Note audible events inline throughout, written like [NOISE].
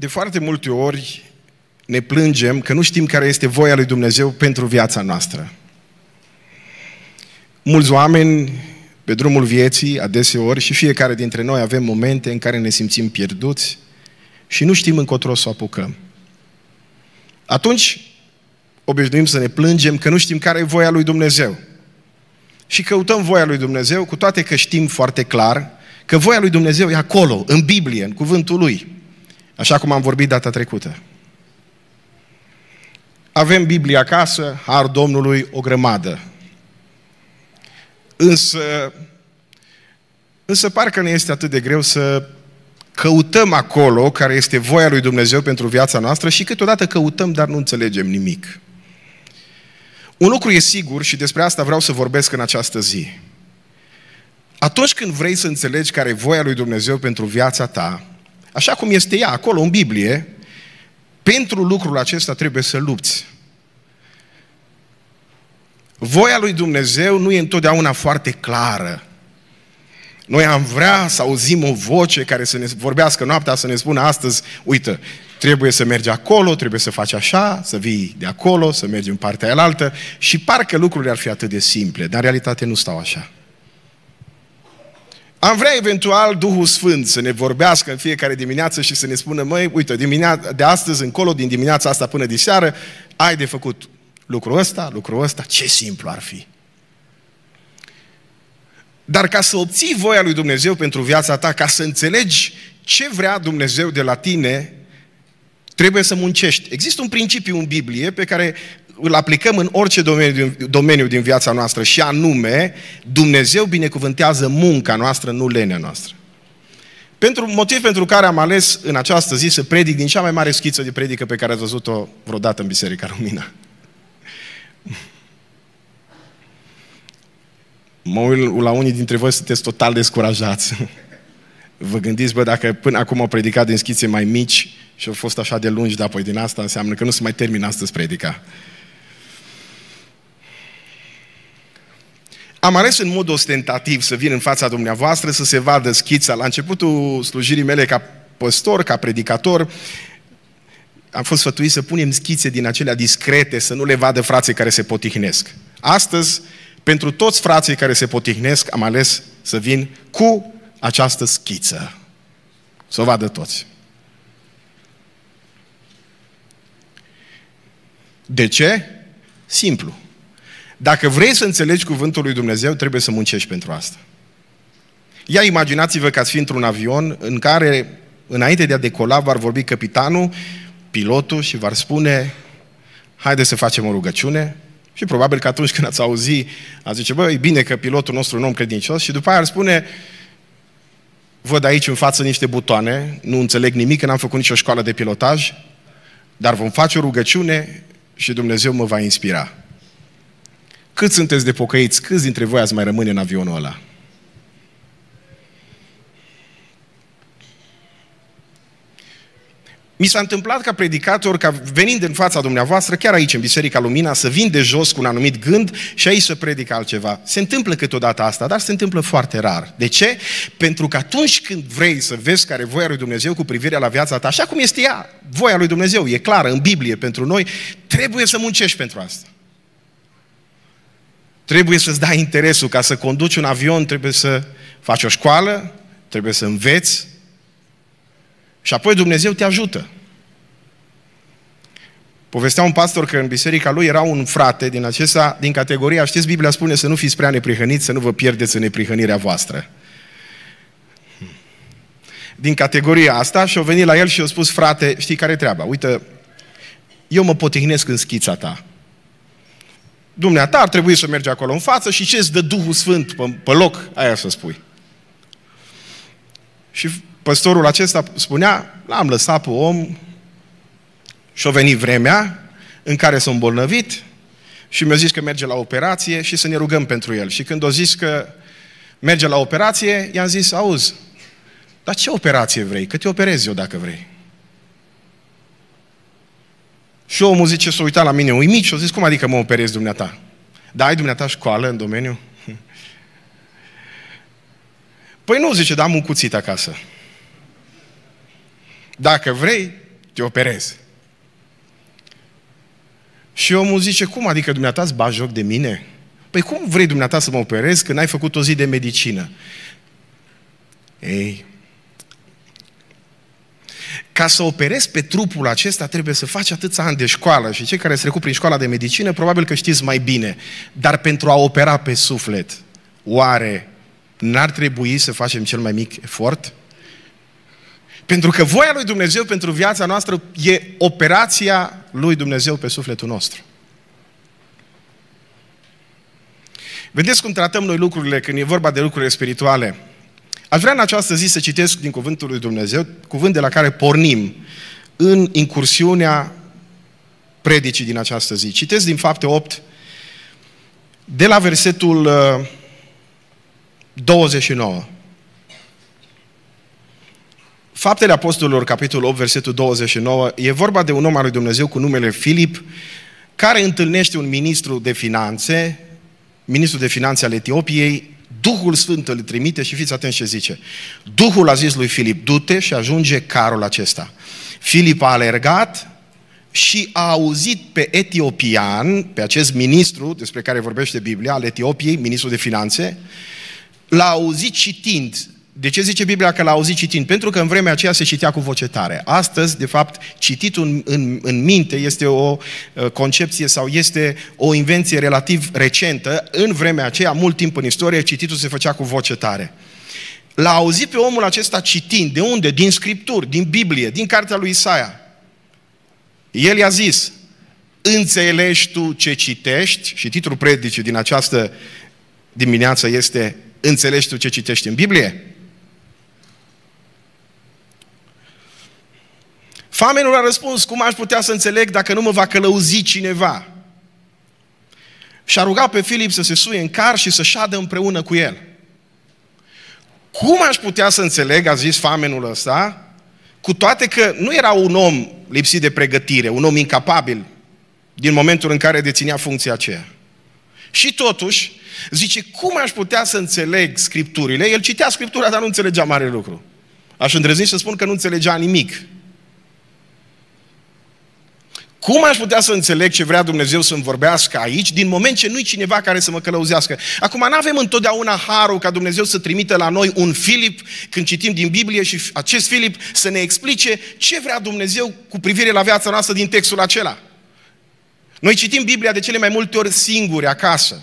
De foarte multe ori ne plângem că nu știm care este voia lui Dumnezeu pentru viața noastră. Mulți oameni pe drumul vieții, adeseori, și fiecare dintre noi avem momente în care ne simțim pierduți și nu știm încotro să o apucăm. Atunci, obișnuim să ne plângem că nu știm care e voia lui Dumnezeu. Și căutăm voia lui Dumnezeu, cu toate că știm foarte clar că voia lui Dumnezeu e acolo, în Biblie, în cuvântul lui. Așa cum am vorbit data trecută. Avem Biblia acasă, har Domnului o grămadă. Însă, însă parcă ne este atât de greu să căutăm acolo care este voia lui Dumnezeu pentru viața noastră și câteodată căutăm, dar nu înțelegem nimic. Un lucru e sigur și despre asta vreau să vorbesc în această zi. Atunci când vrei să înțelegi care e voia lui Dumnezeu pentru viața ta, așa cum este ea acolo în Biblie, pentru lucrul acesta trebuie să lupți. Voia lui Dumnezeu nu e întotdeauna foarte clară. Noi am vrea să auzim o voce care să ne vorbească noaptea, să ne spună astăzi, uite, trebuie să mergi acolo, trebuie să faci așa, să vii de acolo, să mergi în partea aia și parcă lucrurile ar fi atât de simple, dar în realitate nu stau așa. Am vrea eventual Duhul Sfânt să ne vorbească în fiecare dimineață și să ne spună, măi, uite, de astăzi încolo, din dimineața asta până de seară, ai de făcut lucrul ăsta, lucrul ăsta, ce simplu ar fi. Dar ca să obții voia lui Dumnezeu pentru viața ta, ca să înțelegi ce vrea Dumnezeu de la tine, trebuie să muncești. Există un principiu în Biblie pe care îl aplicăm în orice domeniu, domeniu din viața noastră și anume, Dumnezeu binecuvântează munca noastră, nu lenea noastră. Pentru motiv pentru care am ales în această zi să predic din cea mai mare schiță de predică pe care ați văzut-o vreodată în Biserica Lumina. Mă uit la unii dintre voi sunteți total descurajați. Vă gândiți, bă, dacă până acum au predicat din schițe mai mici și au fost așa de lungi, dar apoi din asta înseamnă că nu se mai termină astăzi predica. Am ales în mod ostentativ să vin în fața dumneavoastră să se vadă schița. La începutul slujirii mele ca păstor, ca predicator, am fost sfătuit să punem schițe din acelea discrete, să nu le vadă frații care se potihnesc. Astăzi, pentru toți frații care se potihnesc, am ales să vin cu această schiță. Să o vadă toți. De ce? Simplu. Dacă vrei să înțelegi cuvântul lui Dumnezeu, trebuie să muncești pentru asta. Ia imaginați-vă că ați fi într-un avion în care, înainte de a decola, v-ar vorbi capitanul, pilotul și v-ar spune haide să facem o rugăciune și probabil că atunci [LAUGHS] când ați auzi, ați zice, bă, e bine că pilotul nostru e un om credincios și după aia ar spune, văd aici în față niște butoane, nu înțeleg nimic, că n-am făcut nicio școală de pilotaj, dar vom face o rugăciune și Dumnezeu mă va inspira. Cât sunteți de pocăiți? Câți dintre voi ați mai rămâne în avionul ăla? Mi s-a întâmplat ca predicator, ca venind în fața dumneavoastră, chiar aici, în Biserica Lumina, să vin de jos cu un anumit gând și aici să predic altceva. Se întâmplă câteodată asta, dar se întâmplă foarte rar. De ce? Pentru că atunci când vrei să vezi care e voia lui Dumnezeu cu privire la viața ta, așa cum este ea, voia lui Dumnezeu, e clară în Biblie pentru noi, trebuie să muncești pentru asta. Trebuie să-ți dai interesul ca să conduci un avion, trebuie să faci o școală, trebuie să înveți, și apoi Dumnezeu te ajută. Povestea un pastor că în biserica lui era un frate din acesta, din categoria, știți, Biblia spune să nu fiți prea neprihăniți, să nu vă pierdeți în neprihănirea voastră. Din categoria asta și-au venit la el și i-au spus, frate, știi care e treaba? Uite, eu mă potihnesc în schița ta. Dumneata ar trebui să mergi acolo în față și ce-ți dă Duhul Sfânt pe, pe loc, aia să spui. Și păstorul acesta spunea, l-am lăsat pe om și a venit vremea în care s-a îmbolnăvit și mi-a zis că merge la operație și să ne rugăm pentru el. Și când a zis că merge la operație, i-am zis, auzi, dar ce operație vrei? Că te operezi eu dacă vrei. Și omul zice, s-a uitat la mine uimit și a zis, cum adică mă operezi dumneata? Da, ai dumneata școală în domeniu? [LAUGHS] Păi nu, zice, dar am un cuțit acasă. Dacă vrei, te operez. Și omul zice, cum adică dumneata îți bagi joc de mine? Păi cum vrei dumneata să mă operezi când ai făcut o zi de medicină? Ei, ca să operezi pe trupul acesta trebuie să faci atâția ani de școală și cei care se trecut prin școala de medicină probabil că știți mai bine. Dar pentru a opera pe suflet, oare n-ar trebui să facem cel mai mic efort? Pentru că voia lui Dumnezeu pentru viața noastră e operația lui Dumnezeu pe sufletul nostru. Vedeți cum tratăm noi lucrurile când e vorba de lucrurile spirituale. Aș vrea în această zi să citesc din Cuvântul lui Dumnezeu, cuvânt de la care pornim în incursiunea predicii din această zi. Citesc din fapte 8, de la versetul 29. Uh, Faptele Apostolilor, capitolul 8, versetul 29, e vorba de un om al lui Dumnezeu cu numele Filip, care întâlnește un ministru de finanțe, ministrul de finanțe al Etiopiei, Duhul Sfânt îl trimite și fiți atenți ce zice. Duhul a zis lui Filip, du-te și ajunge carul acesta. Filip a alergat și a auzit pe etiopian, pe acest ministru despre care vorbește Biblia, al Etiopiei, ministrul de finanțe, l-a auzit citind de ce zice Biblia că l-a auzit citind? Pentru că în vremea aceea se citea cu voce tare. Astăzi, de fapt, cititul în, în, în minte este o uh, concepție sau este o invenție relativ recentă. În vremea aceea, mult timp în istorie, cititul se făcea cu voce tare. L-a auzit pe omul acesta citind. De unde? Din Scripturi, din Biblie, din cartea lui Isaia. El i-a zis, înțelegi tu ce citești? Și titlul predicii din această dimineață este Înțelegi tu ce citești în Biblie? Famenul a răspuns, cum aș putea să înțeleg dacă nu mă va călăuzi cineva? Și a rugat pe Filip să se suie în car și să șadă împreună cu el. Cum aș putea să înțeleg, a zis famenul ăsta, cu toate că nu era un om lipsit de pregătire, un om incapabil din momentul în care deținea funcția aceea. Și totuși, zice, cum aș putea să înțeleg Scripturile? El citea Scriptura, dar nu înțelegea mare lucru. Aș îndrăzni să spun că nu înțelegea nimic. Cum aș putea să înțeleg ce vrea Dumnezeu să-mi vorbească aici, din moment ce nu-i cineva care să mă călăuzească? Acum, nu avem întotdeauna harul ca Dumnezeu să trimită la noi un Filip când citim din Biblie și acest Filip să ne explice ce vrea Dumnezeu cu privire la viața noastră din textul acela. Noi citim Biblia de cele mai multe ori singuri, acasă.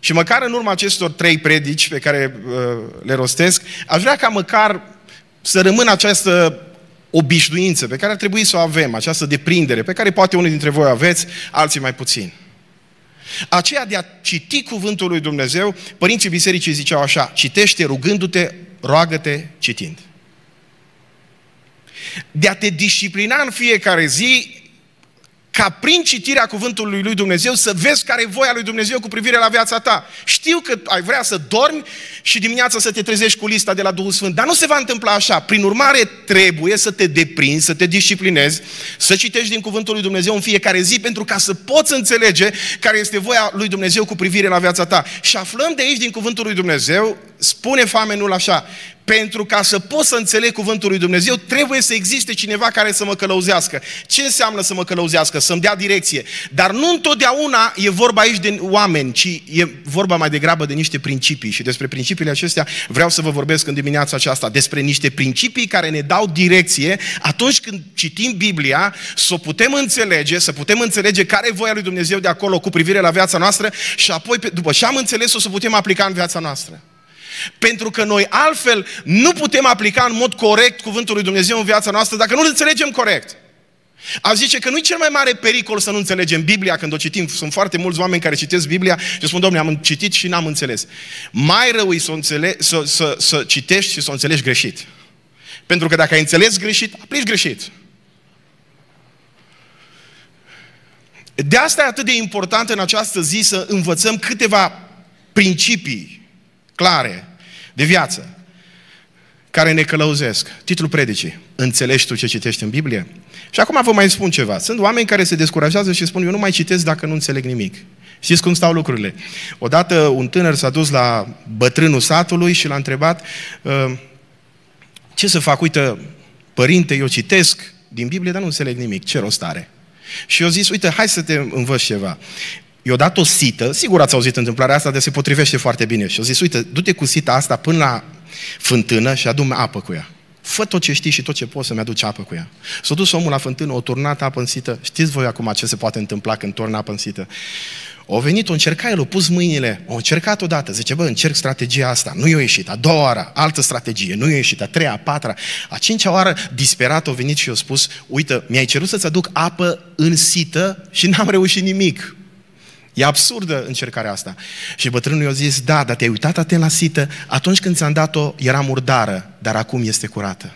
Și măcar în urma acestor trei predici pe care uh, le rostesc, aș vrea ca măcar să rămână această obișnuință pe care ar trebui să o avem, această deprindere, pe care poate unii dintre voi aveți, alții mai puțin. Aceea de a citi cuvântul lui Dumnezeu, părinții bisericii ziceau așa, citește rugându-te, roagă-te citind. De a te disciplina în fiecare zi ca prin citirea cuvântului lui Dumnezeu să vezi care e voia lui Dumnezeu cu privire la viața ta. Știu că ai vrea să dormi și dimineața să te trezești cu lista de la Duhul Sfânt, dar nu se va întâmpla așa. Prin urmare, trebuie să te deprinzi, să te disciplinezi, să citești din cuvântul lui Dumnezeu în fiecare zi pentru ca să poți înțelege care este voia lui Dumnezeu cu privire la viața ta. Și aflăm de aici din cuvântul lui Dumnezeu, spune famenul așa, pentru ca să pot să înțeleg cuvântul lui Dumnezeu, trebuie să existe cineva care să mă călăuzească. Ce înseamnă să mă călăuzească? Să-mi dea direcție. Dar nu întotdeauna e vorba aici de oameni, ci e vorba mai degrabă de niște principii. Și despre principiile acestea vreau să vă vorbesc în dimineața aceasta. Despre niște principii care ne dau direcție atunci când citim Biblia, să o putem înțelege, să putem înțelege care e voia lui Dumnezeu de acolo cu privire la viața noastră și apoi, după ce am înțeles-o, să putem aplica în viața noastră. Pentru că noi altfel nu putem aplica în mod corect cuvântul lui Dumnezeu în viața noastră dacă nu îl înțelegem corect. A zice că nu e cel mai mare pericol să nu înțelegem Biblia când o citim. Sunt foarte mulți oameni care citesc Biblia și spun, domnule, am citit și n-am înțeles. Mai rău e să, înțele- să, să, să citești și să o înțelegi greșit. Pentru că dacă ai înțeles greșit, aplici greșit. De asta e atât de important în această zi să învățăm câteva principii clare de viață care ne călăuzesc. Titlul predicii. Înțelegi tu ce citești în Biblie? Și acum vă mai spun ceva. Sunt oameni care se descurajează și spun, eu nu mai citesc dacă nu înțeleg nimic. Știți cum stau lucrurile? Odată un tânăr s-a dus la bătrânul satului și l-a întrebat, ă, ce să fac? Uite, părinte, eu citesc din Biblie, dar nu înțeleg nimic. Ce rost are? Și eu zis, uite, hai să te învăț ceva. I-a dat o sită, sigur ați auzit întâmplarea asta, de se potrivește foarte bine. Și eu zis, uite, du-te cu sita asta până la fântână și adu apă cu ea. Fă tot ce știi și tot ce poți să-mi aduci apă cu ea. S-a dus omul la fântână, o turnat apă în sită. Știți voi acum ce se poate întâmpla când torn apă în sită? O venit, o încercat, el a pus mâinile, o încercat odată, zice, bă, încerc strategia asta, nu i-a ieșit, a doua oară, altă strategie, nu i-a ieșit, a treia, a patra, a cincea oară, disperat, a venit și a spus, uite, mi-ai cerut să-ți aduc apă în sită și n-am reușit nimic. E absurdă încercarea asta. Și bătrânul i-a zis, da, dar te-ai uitat atent la sită, atunci când ți-am dat-o era murdară, dar acum este curată.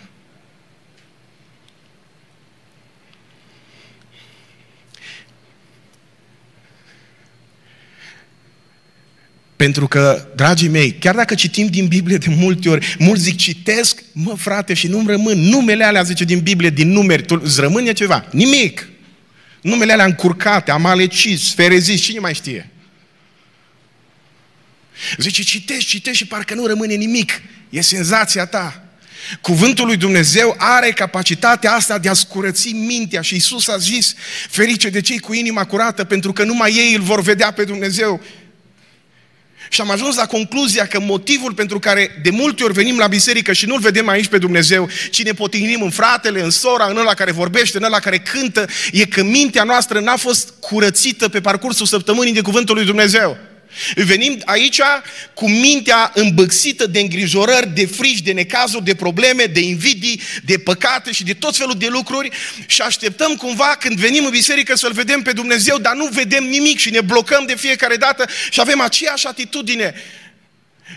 Pentru că, dragii mei, chiar dacă citim din Biblie de multe ori, mulți zic, citesc, mă frate, și nu-mi rămân numele alea, zice din Biblie, din numeri, tu îți rămâne ceva? Nimic. Numele alea încurcate, amalecis, ferezis, cine mai știe? Zice, citești, citești și parcă nu rămâne nimic. E senzația ta. Cuvântul lui Dumnezeu are capacitatea asta de a scurăți mintea și Isus a zis, ferice de cei cu inima curată, pentru că numai ei îl vor vedea pe Dumnezeu. Și am ajuns la concluzia că motivul pentru care de multe ori venim la biserică și nu-L vedem aici pe Dumnezeu, ci ne potignim în fratele, în sora, în ăla care vorbește, în ăla care cântă, e că mintea noastră n-a fost curățită pe parcursul săptămânii de Cuvântul lui Dumnezeu. Venim aici cu mintea îmbăxită de îngrijorări, de frici, de necazuri, de probleme, de invidii, de păcate și de tot felul de lucruri și așteptăm cumva când venim în biserică să-L vedem pe Dumnezeu, dar nu vedem nimic și ne blocăm de fiecare dată și avem aceeași atitudine.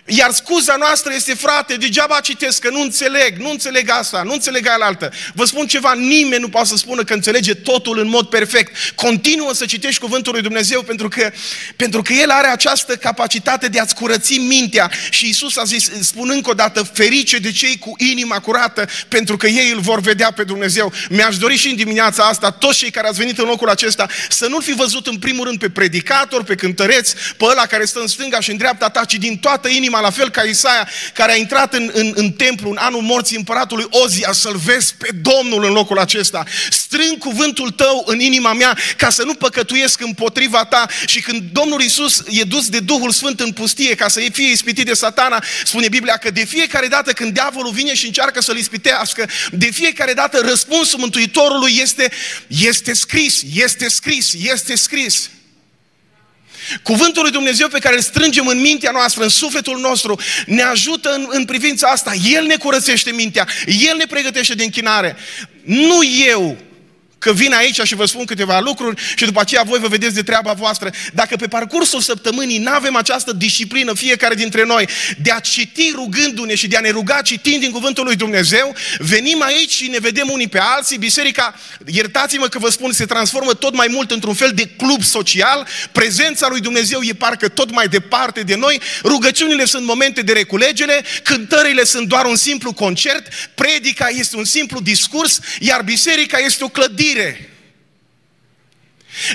Iar scuza noastră este, frate, degeaba citesc, că nu înțeleg, nu înțeleg asta, nu înțeleg altă. Vă spun ceva, nimeni nu poate să spună că înțelege totul în mod perfect. Continuă să citești cuvântul lui Dumnezeu pentru că, pentru că El are această capacitate de a-ți curăți mintea. Și Isus a zis, spun încă o dată, ferice de cei cu inima curată, pentru că ei îl vor vedea pe Dumnezeu. Mi-aș dori și în dimineața asta, toți cei care ați venit în locul acesta, să nu-L fi văzut în primul rând pe predicator, pe cântăreț, pe ăla care stă în stânga și în dreapta ta, ci din toată inima inima, la fel ca Isaia, care a intrat în, în, în templu în anul morții împăratului Ozia, să-L vezi pe Domnul în locul acesta. Strâng cuvântul tău în inima mea ca să nu păcătuiesc împotriva ta și când Domnul Isus e dus de Duhul Sfânt în pustie ca să fie ispitit de satana, spune Biblia că de fiecare dată când diavolul vine și încearcă să-l ispitească, de fiecare dată răspunsul Mântuitorului este, este scris, este scris, este scris. Cuvântul lui Dumnezeu pe care îl strângem în mintea noastră, în sufletul nostru, ne ajută în, în privința asta. El ne curățește mintea, El ne pregătește de închinare. Nu eu că vin aici și vă spun câteva lucruri și după aceea voi vă vedeți de treaba voastră. Dacă pe parcursul săptămânii nu avem această disciplină, fiecare dintre noi, de a citi rugându-ne și de a ne ruga citind din Cuvântul lui Dumnezeu, venim aici și ne vedem unii pe alții, biserica, iertați-mă că vă spun, se transformă tot mai mult într-un fel de club social, prezența lui Dumnezeu e parcă tot mai departe de noi, rugăciunile sunt momente de reculegere, cântările sunt doar un simplu concert, predica este un simplu discurs, iar biserica este o clădire mire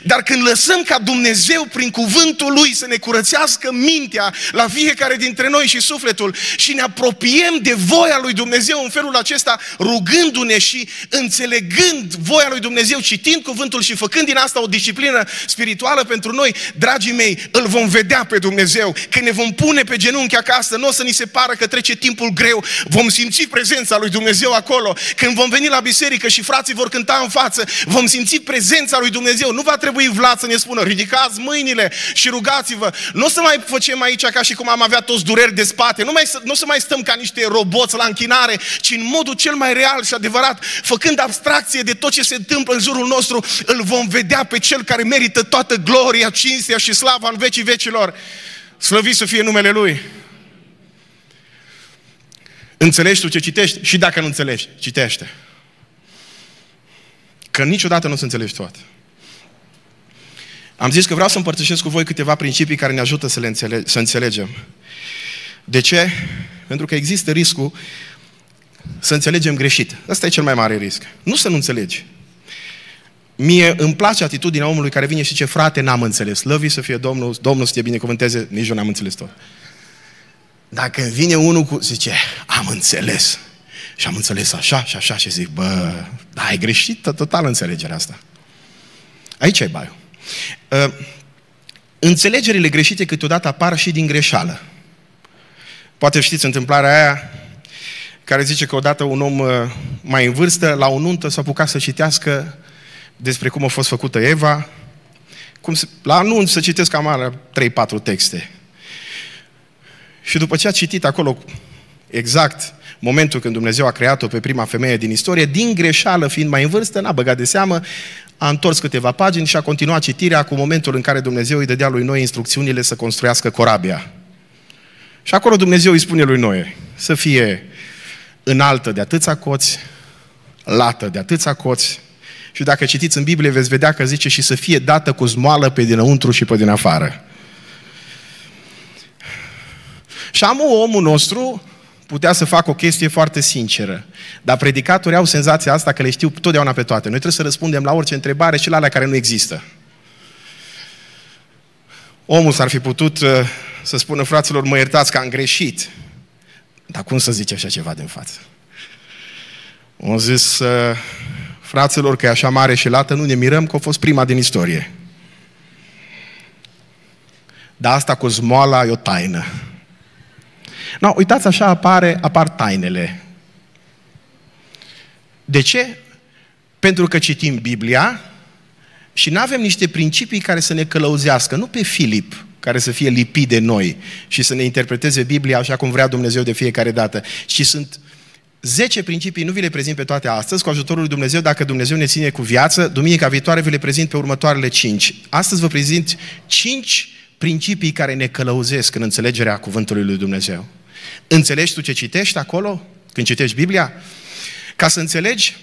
Dar când lăsăm ca Dumnezeu prin cuvântul Lui să ne curățească mintea la fiecare dintre noi și sufletul și ne apropiem de voia lui Dumnezeu în felul acesta, rugându-ne și înțelegând voia lui Dumnezeu, citind cuvântul și făcând din asta o disciplină spirituală pentru noi, dragii mei, îl vom vedea pe Dumnezeu. Când ne vom pune pe genunchi acasă, nu o să ni se pară că trece timpul greu, vom simți prezența lui Dumnezeu acolo. Când vom veni la biserică și frații vor cânta în față, vom simți prezența lui Dumnezeu. Nu va trebui Vlad să ne spună, ridicați mâinile și rugați-vă. Nu o să mai facem aici ca și cum am avea toți dureri de spate. Nu, mai, nu o să mai stăm ca niște roboți la închinare, ci în modul cel mai real și adevărat, făcând abstracție de tot ce se întâmplă în jurul nostru, îl vom vedea pe cel care merită toată gloria, cinstea și slava în vecii vecilor. Slăvit să fie numele Lui. Înțelegi tu ce citești? Și dacă nu înțelegi, citește. Că niciodată nu se înțelegi toate. Am zis că vreau să împărtășesc cu voi câteva principii care ne ajută să, le înțele- să înțelegem. De ce? Pentru că există riscul să înțelegem greșit. Ăsta e cel mai mare risc. Nu să nu înțelegi. Mie îmi place atitudinea omului care vine și ce frate, n-am înțeles. Lăvi să fie Domnul, Domnul să te binecuvânteze, nici eu n-am înțeles tot. Dacă vine unul cu, zice, am înțeles. Și am înțeles așa și așa și zic, bă, da, ai greșit total înțelegerea asta. Aici e baiul. Uh, înțelegerile greșite câteodată apar și din greșeală. Poate știți întâmplarea aia care zice că odată un om uh, mai în vârstă, la o nuntă, s-a apucat să citească despre cum a fost făcută Eva, cum se, la anunț să citesc cam 3-4 texte. Și după ce a citit acolo exact momentul când Dumnezeu a creat-o pe prima femeie din istorie, din greșeală, fiind mai în vârstă, n-a băgat de seamă, a întors câteva pagini și a continuat citirea cu momentul în care Dumnezeu îi dădea lui Noe instrucțiunile să construiască corabia. Și acolo Dumnezeu îi spune lui Noe să fie înaltă de atâția coți, lată de atâția coți, și dacă citiți în Biblie veți vedea că zice și să fie dată cu zmoală pe dinăuntru și pe din afară. Și am omul nostru putea să facă o chestie foarte sinceră. Dar predicatorii au senzația asta că le știu totdeauna pe toate. Noi trebuie să răspundem la orice întrebare și la alea care nu există. Omul s-ar fi putut uh, să spună fraților, mă iertați că am greșit. Dar cum să zice așa ceva din față? Au zis, uh, fraților, că e așa mare și lată, nu ne mirăm că a fost prima din istorie. Dar asta cu zmoala e o taină. No, uitați, așa apare, apar tainele. De ce? Pentru că citim Biblia și nu avem niște principii care să ne călăuzească, nu pe Filip, care să fie lipit de noi și să ne interpreteze Biblia așa cum vrea Dumnezeu de fiecare dată, ci sunt 10 principii, nu vi le prezint pe toate astăzi, cu ajutorul lui Dumnezeu, dacă Dumnezeu ne ține cu viață, duminica viitoare vi le prezint pe următoarele 5. Astăzi vă prezint 5 principii care ne călăuzesc în înțelegerea cuvântului lui Dumnezeu. Înțelegi tu ce citești acolo când citești Biblia? Ca să înțelegi,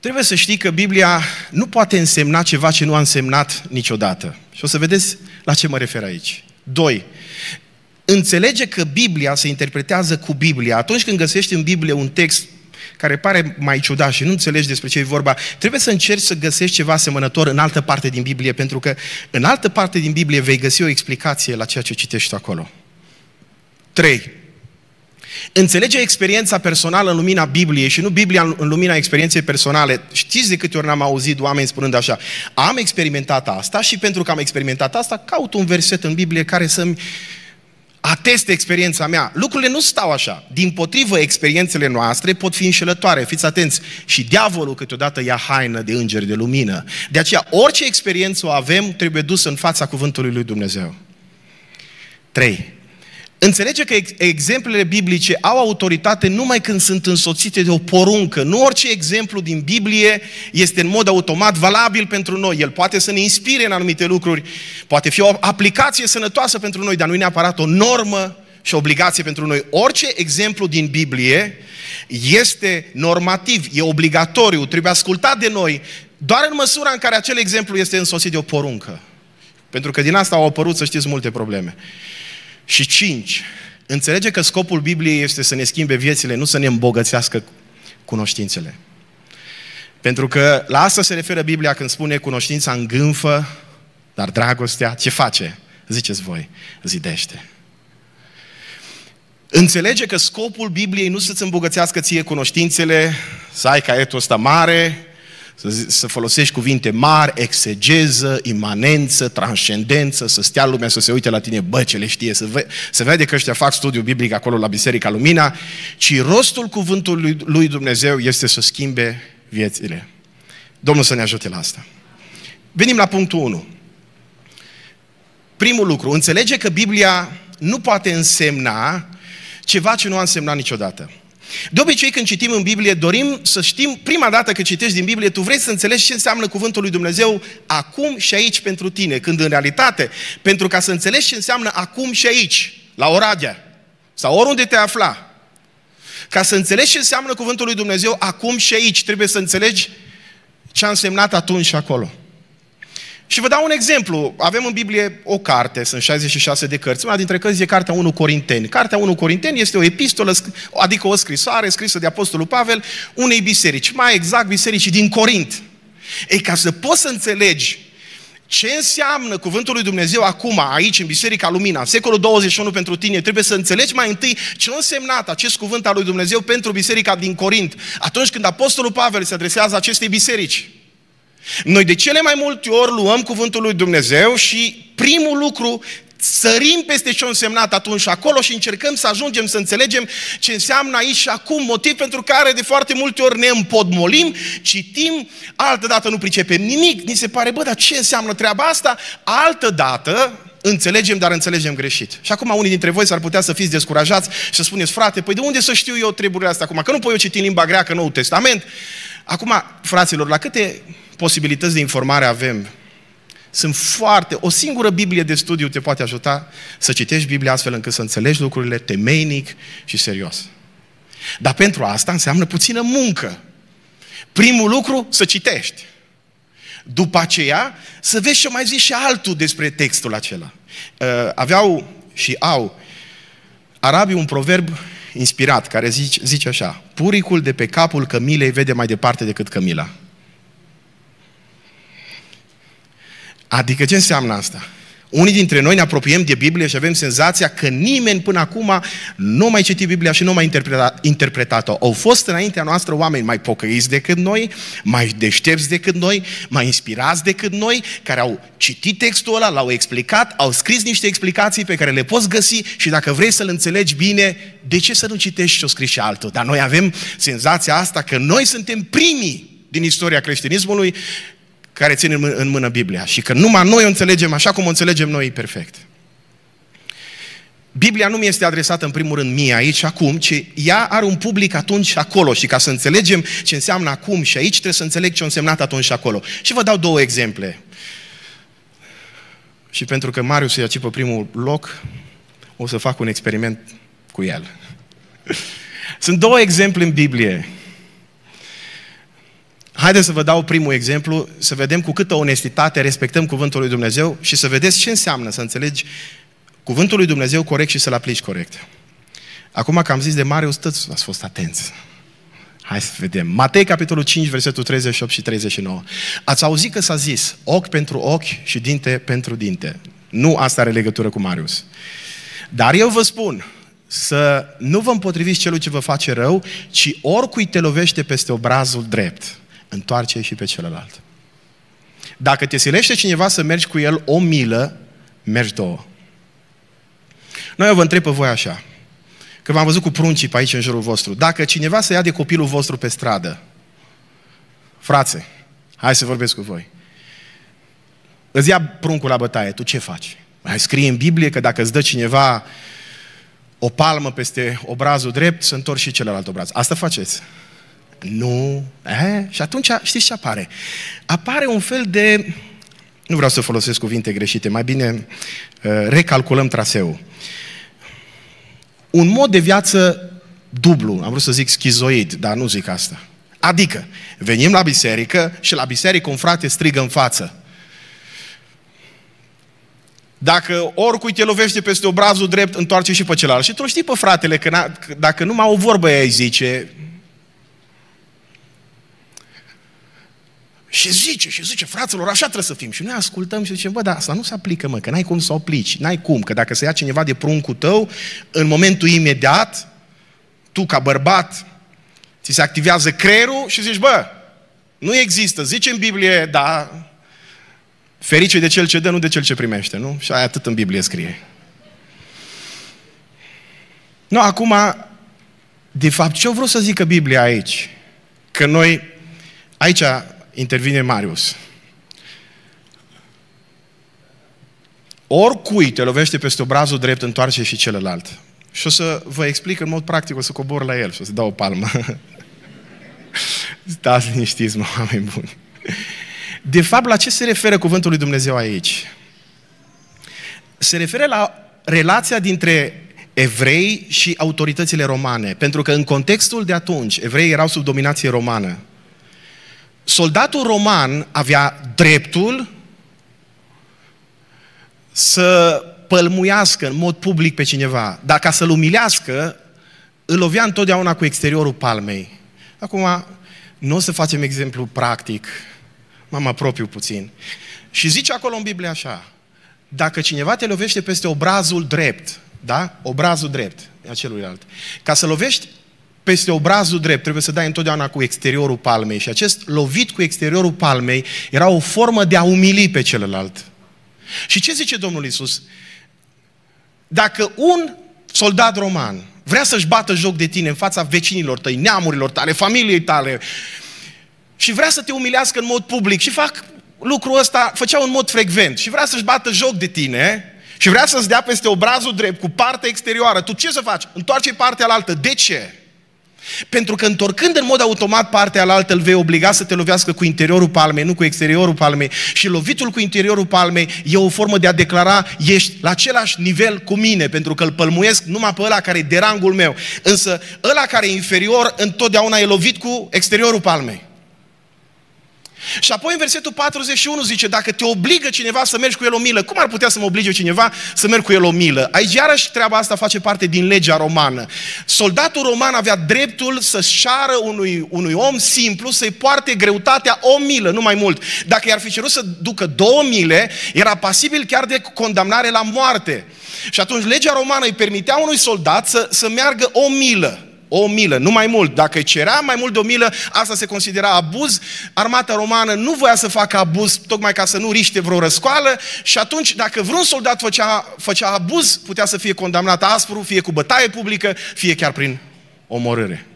trebuie să știi că Biblia nu poate însemna ceva ce nu a însemnat niciodată. Și o să vedeți la ce mă refer aici. Doi, înțelege că Biblia se interpretează cu Biblia. Atunci când găsești în Biblie un text care pare mai ciudat și nu înțelegi despre ce e vorba, trebuie să încerci să găsești ceva asemănător în altă parte din Biblie, pentru că în altă parte din Biblie vei găsi o explicație la ceea ce citești acolo. 3. Înțelege experiența personală în lumina Bibliei și nu Biblia în lumina experienței personale. Știți de câte ori n-am auzit oameni spunând așa, am experimentat asta și pentru că am experimentat asta, caut un verset în Biblie care să-mi ateste experiența mea. Lucrurile nu stau așa. Din potrivă, experiențele noastre pot fi înșelătoare. Fiți atenți. Și diavolul câteodată ia haină de îngeri de lumină. De aceea, orice experiență o avem, trebuie dus în fața cuvântului lui Dumnezeu. 3. Înțelege că exemplele biblice au autoritate numai când sunt însoțite de o poruncă. Nu orice exemplu din Biblie este în mod automat valabil pentru noi. El poate să ne inspire în anumite lucruri, poate fi o aplicație sănătoasă pentru noi, dar nu e neapărat o normă și obligație pentru noi. Orice exemplu din Biblie este normativ, e obligatoriu, trebuie ascultat de noi, doar în măsura în care acel exemplu este însoțit de o poruncă. Pentru că din asta au apărut, să știți, multe probleme. Și cinci, înțelege că scopul Bibliei este să ne schimbe viețile, nu să ne îmbogățească cunoștințele. Pentru că la asta se referă Biblia când spune cunoștința îngânfă, dar dragostea ce face? Ziceți voi, zidește. Înțelege că scopul Bibliei nu să-ți îmbogățească ție cunoștințele, să ai caietul ăsta mare, să, să folosești cuvinte mari, exegeză, imanență, transcendență, să stea lumea să se uite la tine, bă, ce le știe, să, ve- să vede că ăștia fac studiu biblic acolo la Biserica Lumina, ci rostul cuvântului lui Dumnezeu este să schimbe viețile. Domnul să ne ajute la asta. Venim la punctul 1. Primul lucru, înțelege că Biblia nu poate însemna ceva ce nu a însemnat niciodată. De obicei, când citim în Biblie, dorim să știm, prima dată când citești din Biblie, tu vrei să înțelegi ce înseamnă Cuvântul lui Dumnezeu acum și aici pentru tine, când în realitate, pentru ca să înțelegi ce înseamnă acum și aici, la Oradea, sau oriunde te afla, ca să înțelegi ce înseamnă Cuvântul lui Dumnezeu acum și aici, trebuie să înțelegi ce a însemnat atunci și acolo. Și vă dau un exemplu. Avem în Biblie o carte, sunt 66 de cărți. Una dintre cărți e Cartea 1 Corinteni. Cartea 1 Corinteni este o epistolă, adică o scrisoare scrisă de Apostolul Pavel unei biserici, mai exact bisericii din Corint. Ei, ca să poți să înțelegi ce înseamnă cuvântul lui Dumnezeu acum, aici, în Biserica Lumina, secolul 21 pentru tine, trebuie să înțelegi mai întâi ce a însemnat acest cuvânt al lui Dumnezeu pentru Biserica din Corint, atunci când Apostolul Pavel se adresează acestei biserici. Noi de cele mai multe ori luăm cuvântul lui Dumnezeu și primul lucru sărim peste ce a însemnat atunci și acolo și încercăm să ajungem să înțelegem ce înseamnă aici și acum, motiv pentru care de foarte multe ori ne împodmolim, citim, altă dată nu pricepem nimic, ni se pare, bă, dar ce înseamnă treaba asta? Altă dată, înțelegem, dar înțelegem greșit. Și acum unii dintre voi s-ar putea să fiți descurajați și să spuneți, frate, păi de unde să știu eu treburile astea acum? Că nu pot eu citi în limba greacă Noul Testament. Acum, fraților, la câte posibilități de informare avem sunt foarte... O singură Biblie de studiu te poate ajuta să citești Biblia astfel încât să înțelegi lucrurile temeinic și serios. Dar pentru asta înseamnă puțină muncă. Primul lucru, să citești. După aceea, să vezi ce mai zici și altul despre textul acela. Uh, aveau și au arabii un proverb inspirat care zice, zice așa Puricul de pe capul cămilei vede mai departe decât cămila. Adică ce înseamnă asta? Unii dintre noi ne apropiem de Biblie și avem senzația că nimeni până acum nu mai citit Biblia și nu mai interpretat, interpretat-o. Au fost înaintea noastră oameni mai pocăiți decât noi, mai deștepți decât noi, mai inspirați decât noi, care au citit textul ăla, l-au explicat, au scris niște explicații pe care le poți găsi și dacă vrei să-l înțelegi bine, de ce să nu citești ce o scris și altul? Dar noi avem senzația asta că noi suntem primii din istoria creștinismului care țin în, în mână Biblia și că numai noi o înțelegem așa cum o înțelegem noi perfect. Biblia nu mi este adresată în primul rând mie aici acum, ci ea are un public atunci și acolo și ca să înțelegem ce înseamnă acum și aici trebuie să înțeleg ce a însemnat atunci și acolo. Și vă dau două exemple. Și pentru că Marius e aici pe primul loc, o să fac un experiment cu el. Sunt două exemple în Biblie Haideți să vă dau primul exemplu, să vedem cu câtă onestitate respectăm cuvântul lui Dumnezeu și să vedeți ce înseamnă să înțelegi cuvântul lui Dumnezeu corect și să-l aplici corect. Acum că am zis de Marius, toți ați fost atenți. Hai să vedem. Matei, capitolul 5, versetul 38 și 39. Ați auzit că s-a zis ochi pentru ochi și dinte pentru dinte. Nu asta are legătură cu Marius. Dar eu vă spun să nu vă împotriviți celui ce vă face rău, ci oricui te lovește peste obrazul drept întoarce și pe celălalt. Dacă te silește cineva să mergi cu el o milă, mergi două. Noi eu vă întreb pe voi așa, că v-am văzut cu pruncii pe aici în jurul vostru. Dacă cineva să ia de copilul vostru pe stradă, frațe, hai să vorbesc cu voi. Îți ia pruncul la bătaie, tu ce faci? Mai scrie în Biblie că dacă îți dă cineva o palmă peste obrazul drept, să întorci și celălalt obraz. Asta faceți. Nu. E? Și atunci știți ce apare? Apare un fel de... Nu vreau să folosesc cuvinte greșite, mai bine uh, recalculăm traseul. Un mod de viață dublu, am vrut să zic schizoid, dar nu zic asta. Adică, venim la biserică și la biserică un frate strigă în față. Dacă oricui te lovește peste obrazul drept, întoarce și pe celălalt. Și tu știi pe fratele că dacă numai o vorbă ei zice, Și zice, și zice, fraților, așa trebuie să fim. Și noi ascultăm și zicem, bă, dar asta nu se aplică, mă, că n-ai cum să o aplici, n-ai cum, că dacă se ia cineva de pruncul tău, în momentul imediat, tu ca bărbat, ți se activează creierul și zici, bă, nu există, zice în Biblie, da, ferice de cel ce dă, nu de cel ce primește, nu? Și aia atât în Biblie scrie. Nu, acum, de fapt, ce-o vreau să zică Biblia aici? Că noi, aici intervine Marius. Oricui te lovește peste obrazul drept, întoarce și celălalt. Și o să vă explic în mod practic, o să cobor la el și o să dau o palmă. [LAUGHS] Stați liniștiți, mă, oameni buni. De fapt, la ce se referă cuvântul lui Dumnezeu aici? Se referă la relația dintre evrei și autoritățile romane. Pentru că în contextul de atunci, evreii erau sub dominație romană soldatul roman avea dreptul să pălmuiască în mod public pe cineva, dar ca să-l umilească, îl lovea întotdeauna cu exteriorul palmei. Acum, nu o să facem exemplu practic, mă apropiu puțin. Și zice acolo în Biblie așa, dacă cineva te lovește peste obrazul drept, da? Obrazul drept, a celuilalt. Ca să lovești peste obrazul drept, trebuie să dai întotdeauna cu exteriorul palmei. Și acest lovit cu exteriorul palmei era o formă de a umili pe celălalt. Și ce zice Domnul Isus? Dacă un soldat roman vrea să-și bată joc de tine în fața vecinilor tăi, neamurilor tale, familiei tale, și vrea să te umilească în mod public și fac lucrul ăsta, făceau în mod frecvent și vrea să-și bată joc de tine și vrea să-ți dea peste obrazul drept cu partea exterioară, tu ce să faci? Întoarce partea alaltă. De ce? Pentru că întorcând în mod automat partea alaltă, îl vei obliga să te lovească cu interiorul palmei, nu cu exteriorul palmei. Și lovitul cu interiorul palmei e o formă de a declara, ești la același nivel cu mine, pentru că îl pălmuiesc numai pe ăla care e de rangul meu. Însă ăla care e inferior, întotdeauna e lovit cu exteriorul palmei. Și apoi în versetul 41 zice, dacă te obligă cineva să mergi cu el o milă, cum ar putea să mă oblige cineva să merg cu el o milă? Aici iarăși treaba asta face parte din legea romană. Soldatul roman avea dreptul să șară unui, unui om simplu să-i poarte greutatea o milă, nu mai mult. Dacă i-ar fi cerut să ducă două mile, era pasibil chiar de condamnare la moarte. Și atunci legea romană îi permitea unui soldat să, să meargă o milă. O milă, nu mai mult. Dacă cerea mai mult de o milă, asta se considera abuz. Armata romană nu voia să facă abuz tocmai ca să nu riște vreo răscoală și atunci, dacă vreun soldat făcea, făcea abuz, putea să fie condamnat aspru, fie cu bătaie publică, fie chiar prin omorâre.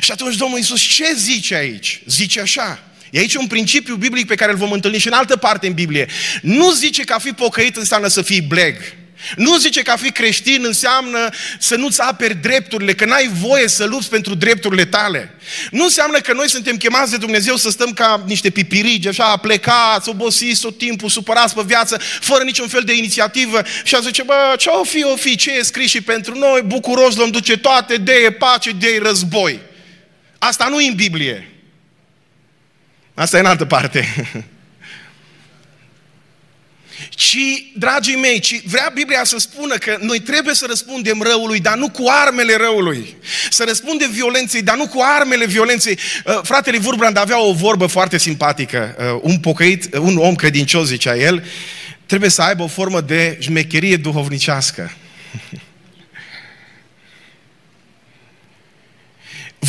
Și atunci Domnul Iisus ce zice aici? Zice așa, E aici un principiu biblic pe care îl vom întâlni și în altă parte în Biblie. Nu zice că a fi pocăit înseamnă să fii bleg. Nu zice că a fi creștin înseamnă să nu-ți aperi drepturile, că n-ai voie să lupți pentru drepturile tale. Nu înseamnă că noi suntem chemați de Dumnezeu să stăm ca niște pipirigi, așa, plecați, obosiți tot timpul, supărați pe viață, fără niciun fel de inițiativă și a zice, bă, ce o fi, o fi, ce e scris și pentru noi, bucuros vom duce toate, de pace, de război. Asta nu e în Biblie. Asta e în altă parte. [LAUGHS] ci, dragii mei, ci vrea Biblia să spună că noi trebuie să răspundem răului, dar nu cu armele răului. Să răspundem violenței, dar nu cu armele violenței. Uh, fratele Vurbrand avea o vorbă foarte simpatică. Uh, un pocăit, un om credincios, zicea el, trebuie să aibă o formă de șmecherie duhovnicească. [LAUGHS]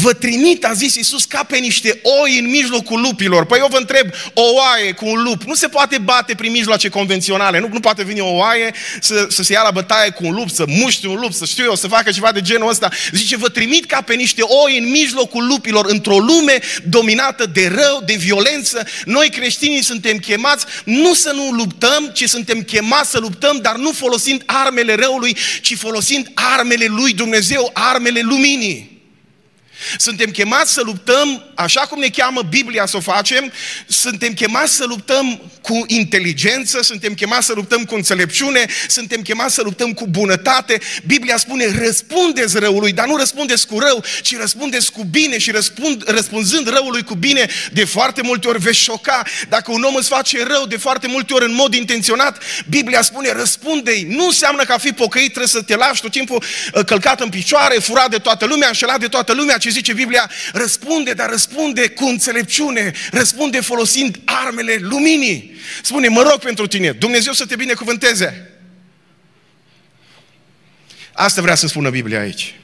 Vă trimit, a zis Iisus, ca pe niște oi în mijlocul lupilor. Păi eu vă întreb, o oaie cu un lup nu se poate bate prin mijloace convenționale. Nu, nu poate veni o oaie să, să se ia la bătaie cu un lup, să muște un lup, să știu eu, să facă ceva de genul ăsta. Zice, vă trimit ca pe niște oi în mijlocul lupilor, într-o lume dominată de rău, de violență. Noi creștinii suntem chemați nu să nu luptăm, ci suntem chemați să luptăm, dar nu folosind armele răului, ci folosind armele lui Dumnezeu, armele luminii. Suntem chemați să luptăm, așa cum ne cheamă Biblia să o facem, suntem chemați să luptăm cu inteligență, suntem chemați să luptăm cu înțelepciune, suntem chemați să luptăm cu bunătate. Biblia spune, răspundeți răului, dar nu răspundeți cu rău, ci răspundeți cu bine și răspund, răspunzând răului cu bine, de foarte multe ori veți șoca. Dacă un om îți face rău, de foarte multe ori în mod intenționat, Biblia spune, răspunde-i. Nu înseamnă că a fi pocăit trebuie să te lași tot timpul uh, călcat în picioare, furat de toată lumea, înșelat de toată lumea, ci zice Biblia, răspunde, dar răspunde cu înțelepciune, răspunde folosind armele luminii. Spune, mă rog pentru tine, Dumnezeu să te binecuvânteze. Asta vrea să spună Biblia aici.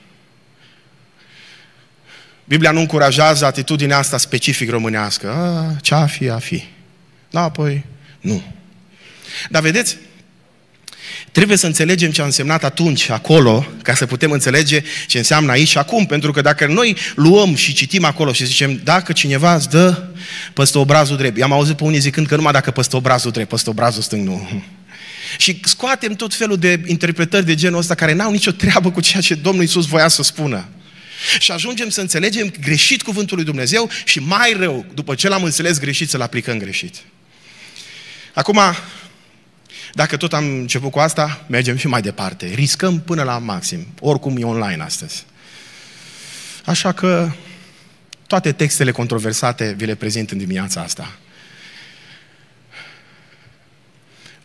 Biblia nu încurajează atitudinea asta specific românească. A, ce-a fi, a fi. Da, păi, nu. Dar vedeți, Trebuie să înțelegem ce a însemnat atunci, acolo, ca să putem înțelege ce înseamnă aici și acum. Pentru că dacă noi luăm și citim acolo și zicem, dacă cineva îți dă păstă obrazul drept. I-am auzit pe unii zicând că numai dacă păstă obrazul drept, păstă obrazul stâng, nu. Și scoatem tot felul de interpretări de genul ăsta care n-au nicio treabă cu ceea ce Domnul Iisus voia să spună. Și ajungem să înțelegem greșit cuvântul lui Dumnezeu și mai rău, după ce l-am înțeles greșit, să-l aplicăm greșit. Acum, dacă tot am început cu asta, mergem și mai departe. Riscăm până la maxim. Oricum e online astăzi. Așa că toate textele controversate vi le prezint în dimineața asta.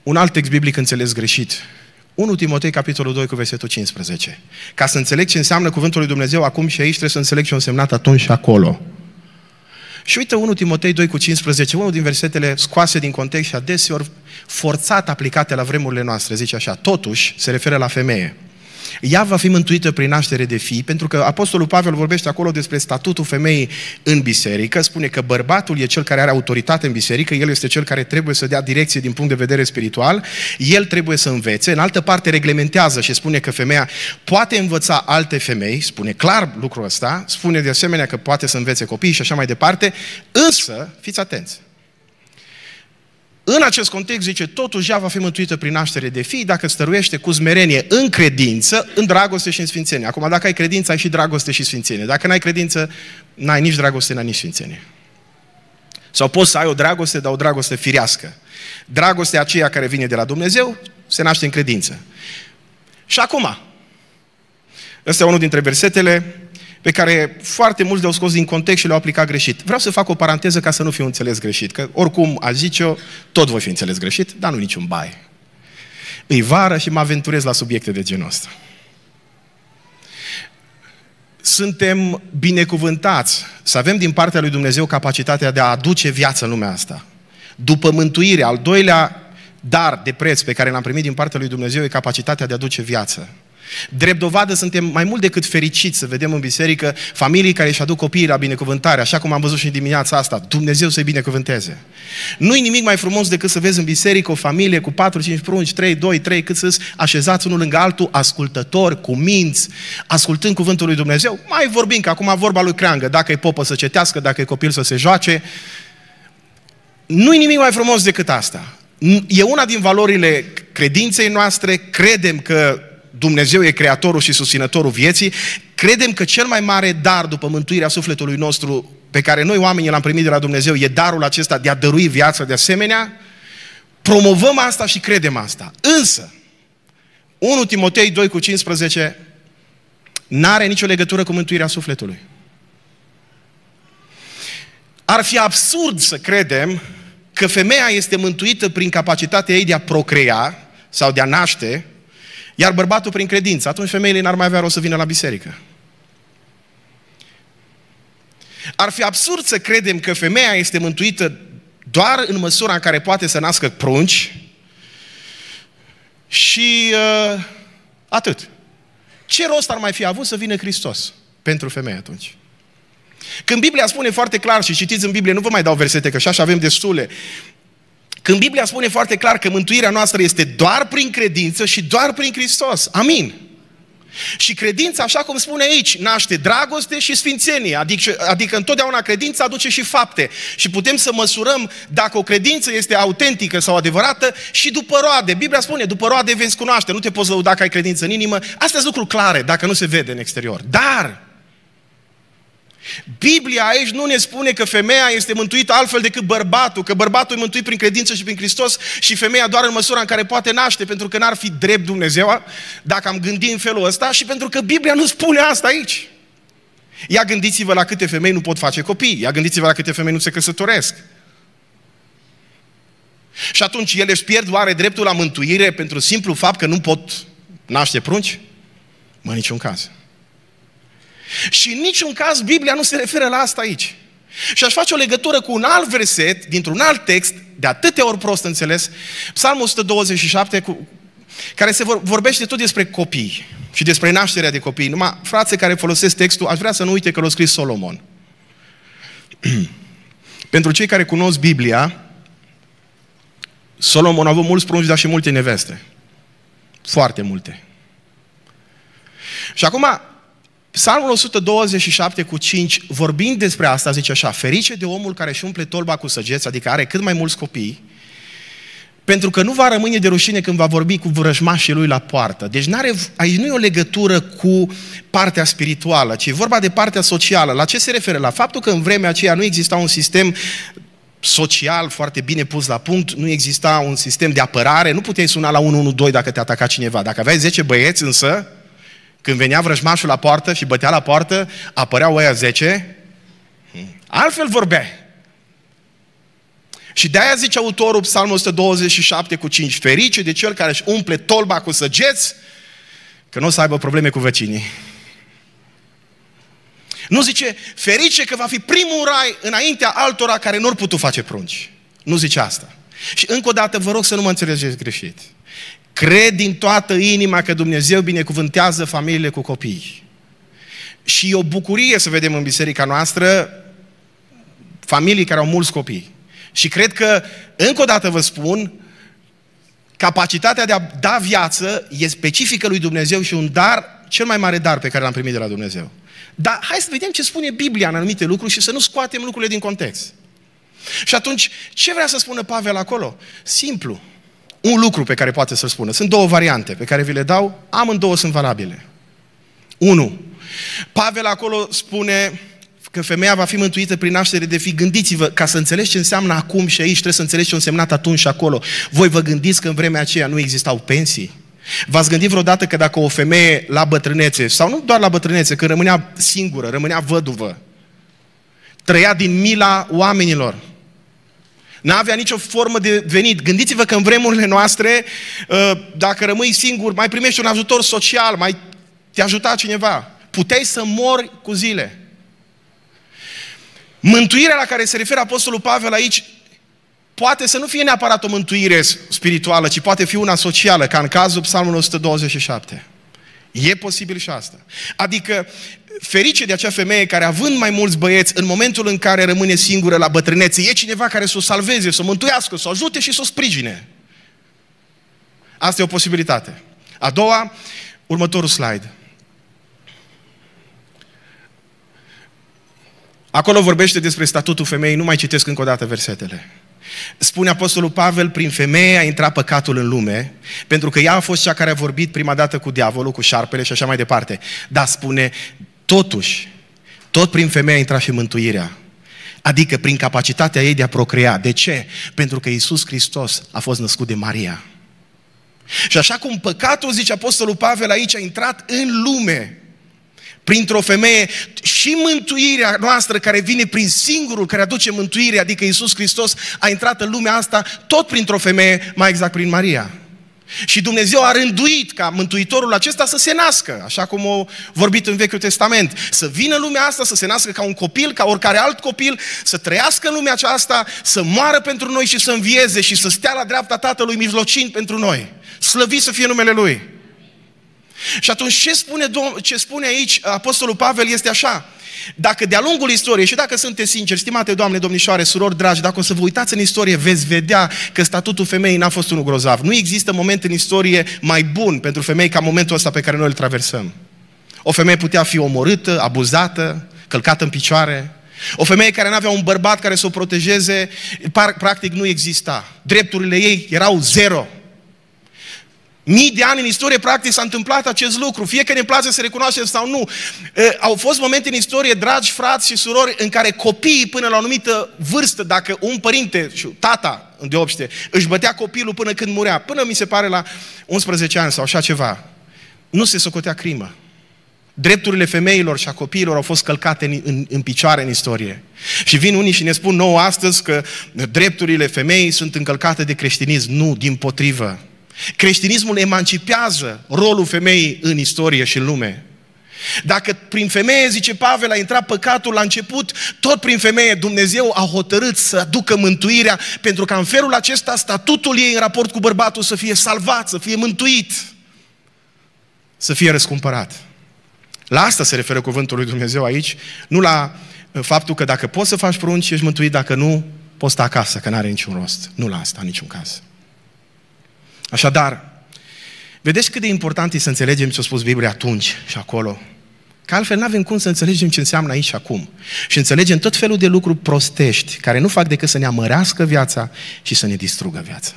Un alt text biblic înțeles greșit. 1 Timotei, capitolul 2, cu versetul 15. Ca să înțeleg ce înseamnă cuvântul lui Dumnezeu acum și aici, trebuie să înțeleg ce a însemnat atunci și acolo. Și uite 1 Timotei 2 cu 15, unul din versetele scoase din context și adeseori forțat aplicate la vremurile noastre, zice așa, totuși se referă la femeie. Ea va fi mântuită prin naștere de fii, pentru că Apostolul Pavel vorbește acolo despre statutul femeii în biserică, spune că bărbatul e cel care are autoritate în biserică, el este cel care trebuie să dea direcție din punct de vedere spiritual, el trebuie să învețe, în altă parte reglementează și spune că femeia poate învăța alte femei, spune clar lucrul ăsta, spune de asemenea că poate să învețe copii și așa mai departe, însă, fiți atenți, în acest context zice, totuși ea va fi mântuită prin naștere de fii dacă stăruiește cu smerenie în credință, în dragoste și în sfințenie. Acum, dacă ai credință, ai și dragoste și sfințenie. Dacă n-ai credință, n-ai nici dragoste, n-ai nici sfințenie. Sau poți să ai o dragoste, dar o dragoste firească. Dragostea aceea care vine de la Dumnezeu se naște în credință. Și acum, ăsta e unul dintre versetele pe care foarte mulți le-au scos din context și le-au aplicat greșit. Vreau să fac o paranteză ca să nu fiu înțeles greșit, că oricum, aș zice-o, tot voi fi înțeles greșit, dar nu niciun bai. Îi vară și mă aventurez la subiecte de genul ăsta. Suntem binecuvântați să avem din partea lui Dumnezeu capacitatea de a aduce viață în lumea asta. După mântuire, al doilea dar de preț pe care l-am primit din partea lui Dumnezeu e capacitatea de a aduce viață. Drept dovadă, suntem mai mult decât fericiți să vedem în biserică familii care își aduc copiii la binecuvântare, așa cum am văzut și în dimineața asta. Dumnezeu să-i binecuvânteze. Nu-i nimic mai frumos decât să vezi în biserică o familie cu 4-5 prunci, 3, 2, 3, cât să așezați unul lângă altul, ascultători, cu minți, ascultând cuvântul lui Dumnezeu. Mai vorbim, că acum vorba lui Creangă, dacă e popă să cetească, dacă e copil să se joace. Nu-i nimic mai frumos decât asta. E una din valorile credinței noastre, credem că Dumnezeu e creatorul și susținătorul vieții, credem că cel mai mare dar după mântuirea sufletului nostru pe care noi oamenii l-am primit de la Dumnezeu e darul acesta de a dărui viața de asemenea, promovăm asta și credem asta. Însă, 1 Timotei 2 cu 15 n-are nicio legătură cu mântuirea sufletului. Ar fi absurd să credem că femeia este mântuită prin capacitatea ei de a procrea sau de a naște, iar bărbatul prin credință. Atunci femeile n-ar mai avea rost să vină la biserică. Ar fi absurd să credem că femeia este mântuită doar în măsura în care poate să nască prunci și uh, atât. Ce rost ar mai fi avut să vină Hristos pentru femeie atunci? Când Biblia spune foarte clar și citiți în Biblie, nu vă mai dau versete, că așa avem destule, când Biblia spune foarte clar că mântuirea noastră este doar prin credință și doar prin Hristos. Amin. Și credința, așa cum spune aici, naște dragoste și sfințenie. Adică, adică întotdeauna credința aduce și fapte. Și putem să măsurăm dacă o credință este autentică sau adevărată și după roade. Biblia spune, după roade veți cunoaște. Nu te poți lăuda că ai credință în inimă. Astea sunt lucruri clare, dacă nu se vede în exterior. Dar, Biblia aici nu ne spune că femeia este mântuită altfel decât bărbatul, că bărbatul e mântuit prin credință și prin Hristos și femeia doar în măsura în care poate naște, pentru că n-ar fi drept Dumnezeu dacă am gândit în felul ăsta și pentru că Biblia nu spune asta aici. Ia gândiți-vă la câte femei nu pot face copii, ia gândiți-vă la câte femei nu se căsătoresc. Și atunci ele își pierd oare dreptul la mântuire pentru simplu fapt că nu pot naște prunci? Mă, niciun caz. Și în niciun caz Biblia nu se referă la asta aici. Și aș face o legătură cu un alt verset, dintr-un alt text, de atâtea ori prost înțeles, Psalmul 127, cu, care se vorbește tot despre copii și despre nașterea de copii. Numai frații care folosesc textul, aș vrea să nu uite că l-a scris Solomon. [CLEARS THROAT] Pentru cei care cunosc Biblia, Solomon a avut mulți prunci, dar și multe neveste. Foarte multe. Și acum, Psalmul 127 cu 5, vorbind despre asta, zice așa, ferice de omul care își umple tolba cu săgeți, adică are cât mai mulți copii, pentru că nu va rămâne de rușine când va vorbi cu vrăjmașii lui la poartă. Deci n-are, aici nu e o legătură cu partea spirituală, ci e vorba de partea socială. La ce se referă? La faptul că în vremea aceea nu exista un sistem social foarte bine pus la punct, nu exista un sistem de apărare, nu puteai suna la 112 dacă te ataca cineva. Dacă aveai 10 băieți însă, când venea vrăjmașul la poartă și bătea la poartă, apăreau ăia zece, altfel vorbea. Și de-aia zice autorul Psalmul 127 cu 5, ferice de cel care își umple tolba cu săgeți, că nu o să aibă probleme cu vecinii. Nu zice, ferice că va fi primul rai înaintea altora care nu-or putut face prunci. Nu zice asta. Și încă o dată vă rog să nu mă înțelegeți greșit. Cred din toată inima că Dumnezeu binecuvântează familiile cu copii. Și e o bucurie să vedem în biserica noastră familii care au mulți copii. Și cred că, încă o dată vă spun, capacitatea de a da viață e specifică lui Dumnezeu și un dar, cel mai mare dar pe care l-am primit de la Dumnezeu. Dar hai să vedem ce spune Biblia în anumite lucruri și să nu scoatem lucrurile din context. Și atunci, ce vrea să spună Pavel acolo? Simplu. Un lucru pe care poate să-l spună. Sunt două variante pe care vi le dau, amândouă sunt valabile. Unu. Pavel acolo spune că femeia va fi mântuită prin naștere de fi. Gândiți-vă, ca să înțelegi ce înseamnă acum și aici, trebuie să înțelegi ce a însemnat atunci și acolo. Voi vă gândiți că în vremea aceea nu existau pensii? V-ați gândit vreodată că dacă o femeie la bătrânețe, sau nu doar la bătrânețe, că rămânea singură, rămânea văduvă, trăia din mila oamenilor, N-avea nicio formă de venit. Gândiți-vă că în vremurile noastre, uh, dacă rămâi singur, mai primești un ajutor social, mai te ajuta cineva. Puteai să mori cu zile. Mântuirea la care se referă Apostolul Pavel aici poate să nu fie neapărat o mântuire spirituală, ci poate fi una socială, ca în cazul Psalmului 127. E posibil și asta. Adică, ferice de acea femeie care, având mai mulți băieți, în momentul în care rămâne singură la bătrânețe, e cineva care să o salveze, să o mântuiască, să o ajute și să o sprijine. Asta e o posibilitate. A doua, următorul slide. Acolo vorbește despre statutul femeii, nu mai citesc încă o dată versetele. Spune Apostolul Pavel, prin femeie a intrat păcatul în lume, pentru că ea a fost cea care a vorbit prima dată cu diavolul, cu șarpele și așa mai departe. Dar spune, totuși, tot prin femeie a intrat și mântuirea. Adică prin capacitatea ei de a procrea. De ce? Pentru că Isus Hristos a fost născut de Maria. Și așa cum păcatul, zice Apostolul Pavel aici, a intrat în lume, printr-o femeie și mântuirea noastră care vine prin singurul care aduce mântuire, adică Isus Hristos, a intrat în lumea asta tot printr-o femeie, mai exact prin Maria. Și Dumnezeu a rânduit ca Mântuitorul acesta să se nască, așa cum o vorbit în Vechiul Testament. Să vină lumea asta, să se nască ca un copil, ca oricare alt copil, să trăiască în lumea aceasta, să moară pentru noi și să învieze și să stea la dreapta Tatălui mijlocind pentru noi. Slăvit să fie numele Lui. Și atunci ce spune, ce spune aici Apostolul Pavel este așa. Dacă de-a lungul istoriei, și dacă sunteți sinceri, stimate doamne, domnișoare, surori dragi, dacă o să vă uitați în istorie, veți vedea că statutul femeii n-a fost unul grozav. Nu există moment în istorie mai bun pentru femei ca momentul ăsta pe care noi îl traversăm. O femeie putea fi omorâtă, abuzată, călcată în picioare. O femeie care nu avea un bărbat care să o protejeze, practic nu exista. Drepturile ei erau zero. Mii de ani în istorie, practic, s-a întâmplat acest lucru. Fie că ne place să recunoaștem sau nu. Au fost momente în istorie, dragi frați și surori, în care copiii, până la o anumită vârstă, dacă un părinte, și tata, deopște, își bătea copilul până când murea, până mi se pare la 11 ani sau așa ceva, nu se socotea crimă. Drepturile femeilor și a copiilor au fost călcate în, în, în picioare în istorie. Și vin unii și ne spun nouă astăzi că drepturile femeii sunt încălcate de creștinism. Nu, din potrivă. Creștinismul emancipează rolul femeii în istorie și în lume. Dacă prin femeie, zice Pavel, a intrat păcatul la început, tot prin femeie Dumnezeu a hotărât să aducă mântuirea, pentru ca în felul acesta statutul ei în raport cu bărbatul să fie salvat, să fie mântuit, să fie răscumpărat. La asta se referă cuvântul lui Dumnezeu aici, nu la uh, faptul că dacă poți să faci prunci, ești mântuit, dacă nu, poți sta acasă, că nu are niciun rost. Nu la asta, în niciun caz. Așadar, vedeți cât de important e să înțelegem ce a spus Biblia atunci și acolo. Că altfel nu avem cum să înțelegem ce înseamnă aici și acum. Și înțelegem tot felul de lucruri prostești, care nu fac decât să ne amărească viața și să ne distrugă viața.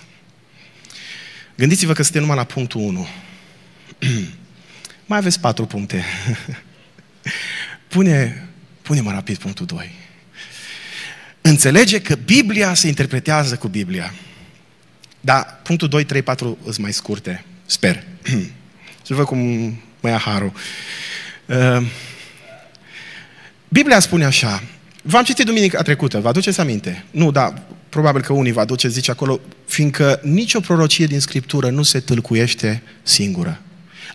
Gândiți-vă că suntem numai la punctul 1. [CLEARS THROAT] Mai aveți patru puncte. [LAUGHS] Pune, pune-mă rapid punctul 2. Înțelege că Biblia se interpretează cu Biblia. Dar punctul 2, 3, 4 sunt mai scurte. Sper. [CLEARS THROAT] Să văd cum mă ia harul. Uh, Biblia spune așa. V-am citit duminica trecută, vă aduceți aminte? Nu, dar probabil că unii vă aduceți, zice acolo, fiindcă nicio prorocie din Scriptură nu se tâlcuiește singură.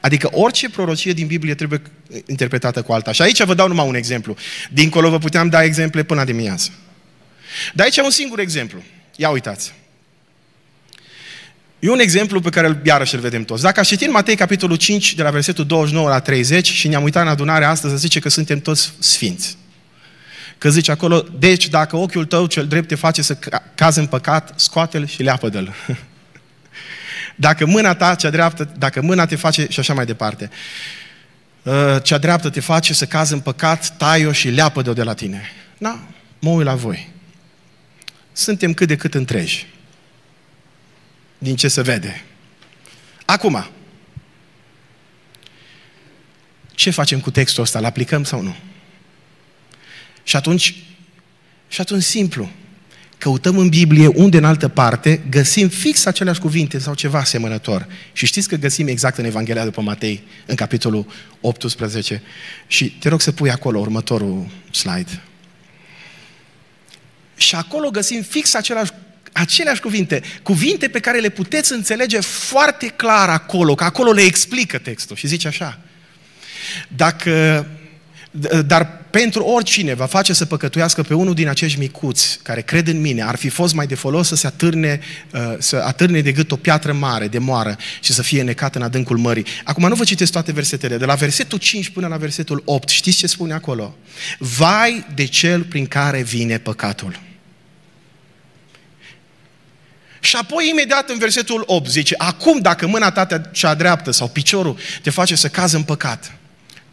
Adică orice prorocie din Biblie trebuie interpretată cu alta. Și aici vă dau numai un exemplu. Dincolo vă puteam da exemple până dimineață. Dar aici un singur exemplu. Ia uitați. E un exemplu pe care îl, iarăși îl vedem toți. Dacă aș citi în Matei, capitolul 5, de la versetul 29 la 30, și ne-am uitat în adunare astăzi, zice că suntem toți sfinți. Că zice acolo, deci dacă ochiul tău cel drept te face să cazi în păcat, scoate-l și leapă-l. [LAUGHS] Dacă mâna ta, cea dreaptă, dacă mâna te face, și așa mai departe, uh, cea dreaptă te face să cazi în păcat, tai-o și leapă-de-o de la tine. Da, mă uit la voi. Suntem cât de cât întregi. Din ce se vede. Acum, ce facem cu textul ăsta? L aplicăm sau nu? Și atunci, și atunci simplu, căutăm în Biblie unde în altă parte găsim fix aceleași cuvinte sau ceva asemănător. Și știți că găsim exact în Evanghelia după Matei, în capitolul 18. Și te rog să pui acolo următorul slide. Și acolo găsim fix același aceleași cuvinte, cuvinte pe care le puteți înțelege foarte clar acolo, că acolo le explică textul și zice așa. Dacă dar pentru oricine va face să păcătuiască pe unul din acești micuți care cred în mine, ar fi fost mai de folos să se atârne, uh, să atârne de gât o piatră mare, de moară și să fie necat în adâncul mării. Acum nu vă citesc toate versetele, de la versetul 5 până la versetul 8, știți ce spune acolo? Vai de cel prin care vine păcatul. Și apoi imediat în versetul 8 zice, acum dacă mâna ta cea dreaptă sau piciorul te face să cazi în păcat,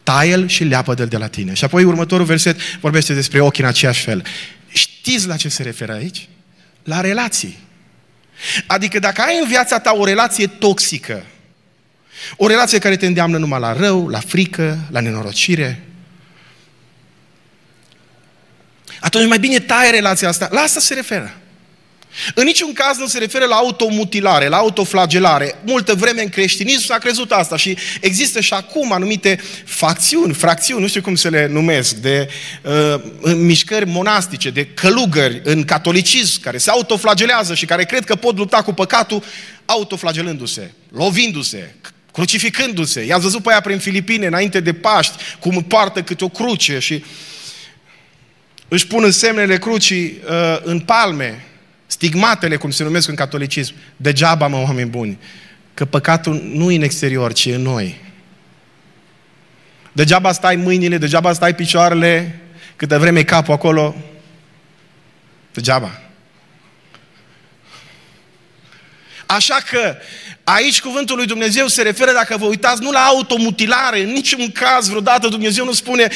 taie-l și leapă de de la tine. Și apoi următorul verset vorbește despre ochii în aceeași fel. Știți la ce se referă aici? La relații. Adică dacă ai în viața ta o relație toxică, o relație care te îndeamnă numai la rău, la frică, la nenorocire, atunci mai bine taie relația asta. La asta se referă. În niciun caz nu se referă la automutilare, la autoflagelare. Multă vreme în creștinism s-a crezut asta și există și acum anumite facțiuni, fracțiuni, nu știu cum să le numesc, de uh, mișcări monastice, de călugări în catolicism, care se autoflagelează și care cred că pot lupta cu păcatul autoflagelându-se, lovindu-se, crucificându-se. I-ați văzut pe aia prin Filipine, înainte de Paști, cum poartă câte o cruce și își pun în semnele crucii uh, în palme Stigmatele, cum se numesc în catolicism, degeaba, mă, oameni buni, că păcatul nu e în exterior, ci în noi. Degeaba stai mâinile, degeaba stai picioarele, câtă vreme capul acolo, degeaba. Așa că aici cuvântul lui Dumnezeu se referă, dacă vă uitați, nu la automutilare, în niciun caz vreodată Dumnezeu nu spune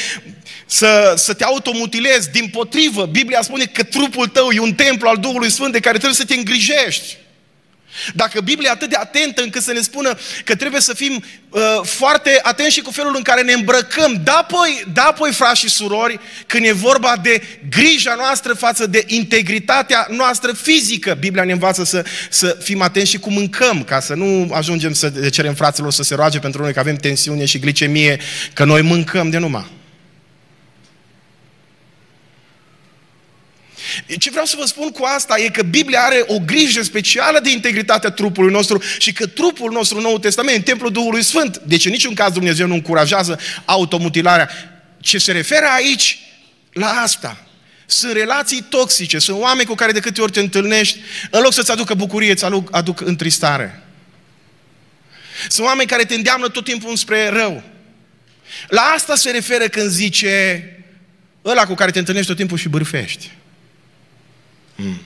să, să te automutilezi. Din potrivă, Biblia spune că trupul tău e un templu al Duhului Sfânt de care trebuie să te îngrijești. Dacă Biblia e atât de atentă încât să ne spună că trebuie să fim uh, foarte atenți și cu felul în care ne îmbrăcăm, da poi, da poi frați și surori, când e vorba de grija noastră față de integritatea noastră fizică, Biblia ne învață să, să fim atenți și cum mâncăm, ca să nu ajungem să cerem fraților să se roage pentru noi că avem tensiune și glicemie, că noi mâncăm de numai. Ce vreau să vă spun cu asta e că Biblia are o grijă specială de integritatea trupului nostru și că trupul nostru în Noul Testament, templul Duhului Sfânt, deci în niciun caz Dumnezeu nu încurajează automutilarea. Ce se referă aici la asta? Sunt relații toxice, sunt oameni cu care de câte ori te întâlnești, în loc să-ți aducă bucurie, îți aduc, aduc întristare. Sunt oameni care te îndeamnă tot timpul spre rău. La asta se referă când zice ăla cu care te întâlnești tot timpul și bârfești. Mm.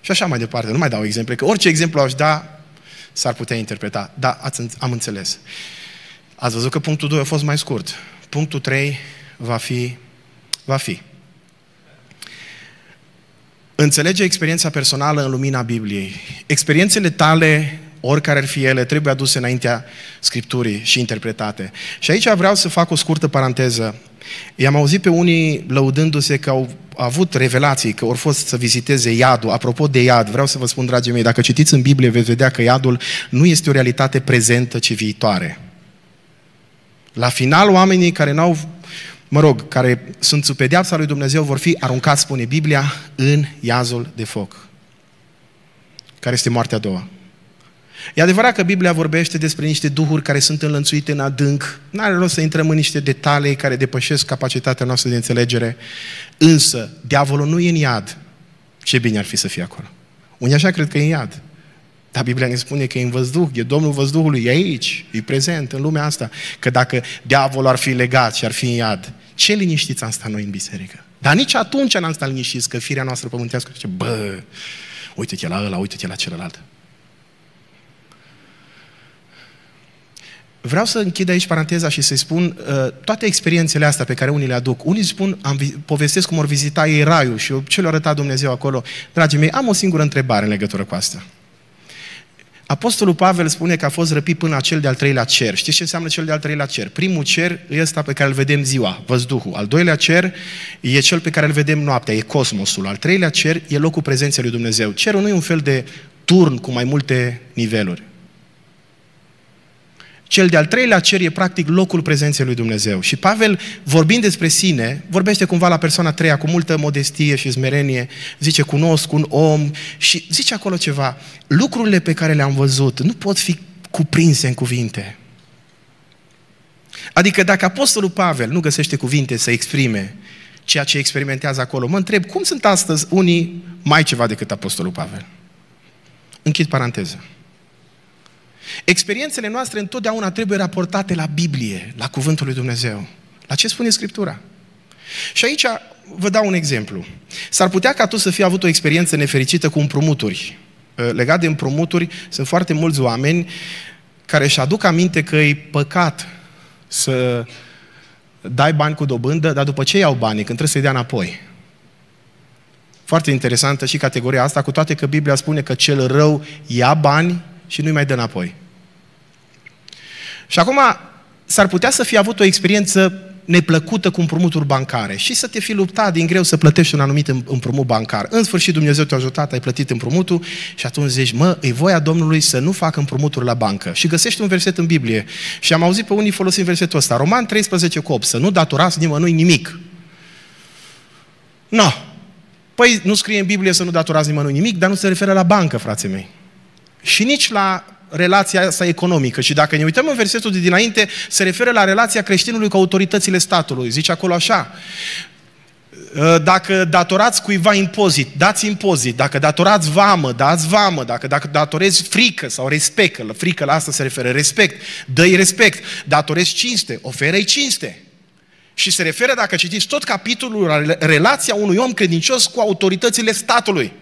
Și așa mai departe. Nu mai dau exemple, că orice exemplu aș da, s-ar putea interpreta. Da, ați, am înțeles. Ați văzut că punctul 2 a fost mai scurt. Punctul 3 va fi, va fi. Înțelege experiența personală în lumina Bibliei. Experiențele tale, oricare ar fi ele, trebuie aduse înaintea Scripturii și interpretate. Și aici vreau să fac o scurtă paranteză. I-am auzit pe unii lăudându-se că au avut revelații, că au fost să viziteze iadul. Apropo de iad, vreau să vă spun, dragii mei, dacă citiți în Biblie, veți vedea că iadul nu este o realitate prezentă, ci viitoare. La final, oamenii care n-au, mă rog, care sunt sub pedeapsa lui Dumnezeu vor fi aruncați, spune Biblia, în iazul de foc. Care este moartea a doua. E adevărat că Biblia vorbește despre niște duhuri care sunt înlănțuite în adânc. N-are rost să intrăm în niște detalii care depășesc capacitatea noastră de înțelegere. Însă, diavolul nu e în iad. Ce bine ar fi să fie acolo. Unii așa cred că e în iad. Dar Biblia ne spune că e în văzduh, e Domnul văzduhului, e aici, e prezent în lumea asta. Că dacă diavolul ar fi legat și ar fi în iad, ce liniștiți am stat noi în biserică? Dar nici atunci n-am stat liniștiți că firea noastră pământească zice, bă, uite-te la ăla, uite-te la celălalt. Vreau să închid aici paranteza și să-i spun uh, toate experiențele astea pe care unii le aduc. Unii spun, am, povestesc cum au vizitat ei raiul și ce le-a arătat Dumnezeu acolo. Dragii mei, am o singură întrebare în legătură cu asta. Apostolul Pavel spune că a fost răpit până la cel de-al treilea cer. Știți ce înseamnă cel de-al treilea cer? Primul cer e ăsta pe care îl vedem ziua, văzduhul. Al doilea cer e cel pe care îl vedem noaptea, e cosmosul. Al treilea cer e locul prezenței lui Dumnezeu. Cerul nu e un fel de turn cu mai multe niveluri. Cel de-al treilea cer e practic locul prezenței lui Dumnezeu. Și Pavel, vorbind despre sine, vorbește cumva la persoana treia cu multă modestie și smerenie, zice, cunosc un om și zice acolo ceva, lucrurile pe care le-am văzut nu pot fi cuprinse în cuvinte. Adică dacă Apostolul Pavel nu găsește cuvinte să exprime ceea ce experimentează acolo, mă întreb, cum sunt astăzi unii mai ceva decât Apostolul Pavel? Închid paranteză. Experiențele noastre întotdeauna trebuie raportate la Biblie, la Cuvântul lui Dumnezeu. La ce spune Scriptura? Și aici vă dau un exemplu. S-ar putea ca tu să fii avut o experiență nefericită cu împrumuturi. Uh, legat de împrumuturi, sunt foarte mulți oameni care își aduc aminte că e păcat să dai bani cu dobândă, dar după ce iau banii, când trebuie să-i dea înapoi. Foarte interesantă și categoria asta, cu toate că Biblia spune că cel rău ia bani și nu-i mai dă înapoi. Și acum s-ar putea să fi avut o experiență neplăcută cu împrumuturi bancare și să te fi luptat din greu să plătești un anumit împrumut bancar. În sfârșit Dumnezeu te-a ajutat, ai plătit împrumutul și atunci zici, mă, e voia Domnului să nu fac împrumuturi la bancă. Și găsești un verset în Biblie. Și am auzit pe unii folosind versetul ăsta. Roman 13 cu 8, să nu datorați nimănui nimic. No. Păi nu scrie în Biblie să nu datorați nimănui nimic, dar nu se referă la bancă, frații mei. Și nici la relația asta economică. Și dacă ne uităm în versetul de dinainte, se referă la relația creștinului cu autoritățile statului. Zice acolo așa, ă, dacă datorați cuiva impozit, dați impozit. Dacă datorați vamă, dați vamă. Dacă, dacă datorezi frică sau respect, la frică la asta se referă respect, dă-i respect. Datorezi cinste, oferă-i cinste. Și se referă, dacă citiți tot capitolul, la relația unui om credincios cu autoritățile statului.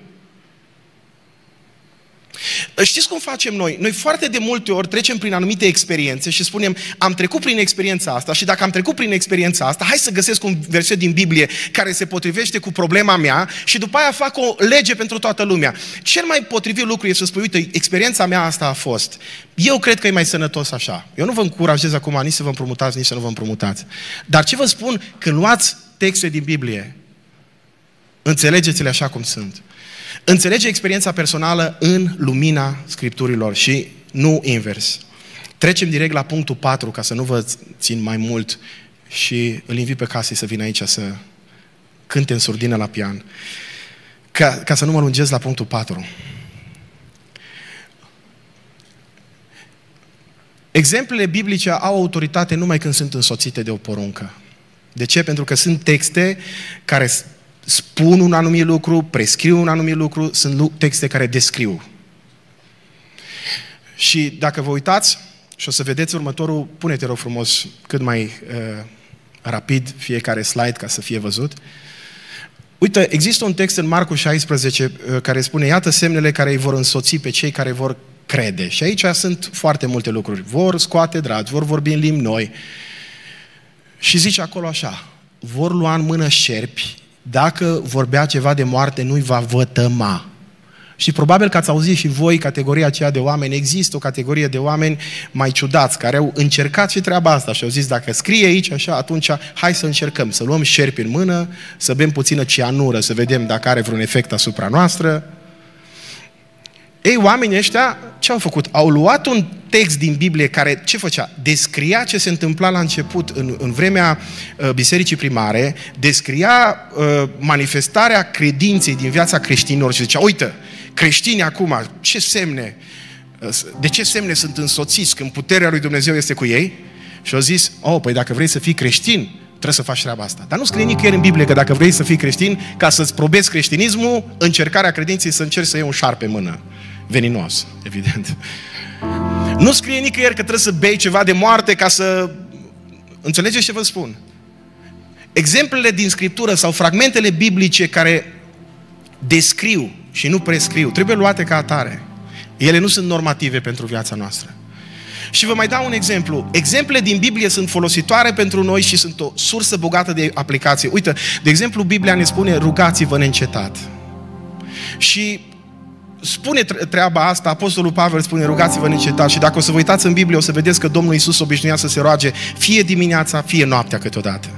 Știți cum facem noi? Noi foarte de multe ori trecem prin anumite experiențe și spunem, am trecut prin experiența asta și dacă am trecut prin experiența asta, hai să găsesc un verset din Biblie care se potrivește cu problema mea și după aia fac o lege pentru toată lumea. Cel mai potrivit lucru e să spui, uite, experiența mea asta a fost. Eu cred că e mai sănătos așa. Eu nu vă încurajez acum nici să vă împrumutați, nici să nu vă împrumutați. Dar ce vă spun? Când luați texte din Biblie, înțelegeți-le așa cum sunt. Înțelege experiența personală în lumina Scripturilor și nu invers. Trecem direct la punctul 4, ca să nu vă țin mai mult și îl invit pe casă să vină aici să cânte în surdină la pian. Ca, ca să nu mă lungesc la punctul 4. Exemplele biblice au autoritate numai când sunt însoțite de o poruncă. De ce? Pentru că sunt texte care spun un anumit lucru, prescriu un anumit lucru, sunt texte care descriu. Și dacă vă uitați și o să vedeți următorul, pune-te rog frumos cât mai uh, rapid fiecare slide ca să fie văzut. Uite, există un text în Marcu 16 uh, care spune, iată semnele care îi vor însoți pe cei care vor crede. Și aici sunt foarte multe lucruri. Vor scoate dragi, vor vorbi în limbi noi. Și zice acolo așa, vor lua în mână șerpi, dacă vorbea ceva de moarte, nu-i va vătăma. Și probabil că ați auzit și voi categoria aceea de oameni. Există o categorie de oameni mai ciudați care au încercat și treaba asta și au zis dacă scrie aici așa, atunci hai să încercăm, să luăm șerpi în mână, să bem puțină cianură, să vedem dacă are vreun efect asupra noastră. Ei, oamenii ăștia ce au făcut? Au luat un text din Biblie care, ce făcea? Descria ce se întâmpla la început, în, în vremea uh, bisericii primare, descria uh, manifestarea credinței din viața creștinilor și zicea, uite, creștini acum, ce semne, de ce semne sunt însoțiți când puterea lui Dumnezeu este cu ei? Și au zis, oh, păi dacă vrei să fii creștin, trebuie să faci treaba asta. Dar nu scrie nicăieri în Biblie că dacă vrei să fii creștin, ca să-ți probezi creștinismul, încercarea credinței să încerci să iei un șarpe în mână. Veninos, evident. Nu scrie nicăieri că trebuie să bei ceva de moarte ca să... Înțelegeți ce vă spun? Exemplele din Scriptură sau fragmentele biblice care descriu și nu prescriu, trebuie luate ca atare. Ele nu sunt normative pentru viața noastră. Și vă mai dau un exemplu. Exemple din Biblie sunt folositoare pentru noi și sunt o sursă bogată de aplicație. Uite, de exemplu, Biblia ne spune rugați-vă neîncetat. Și spune treaba asta, Apostolul Pavel spune rugați-vă neîncetat și dacă o să vă uitați în Biblie o să vedeți că Domnul Isus obișnuia să se roage fie dimineața, fie noaptea câteodată.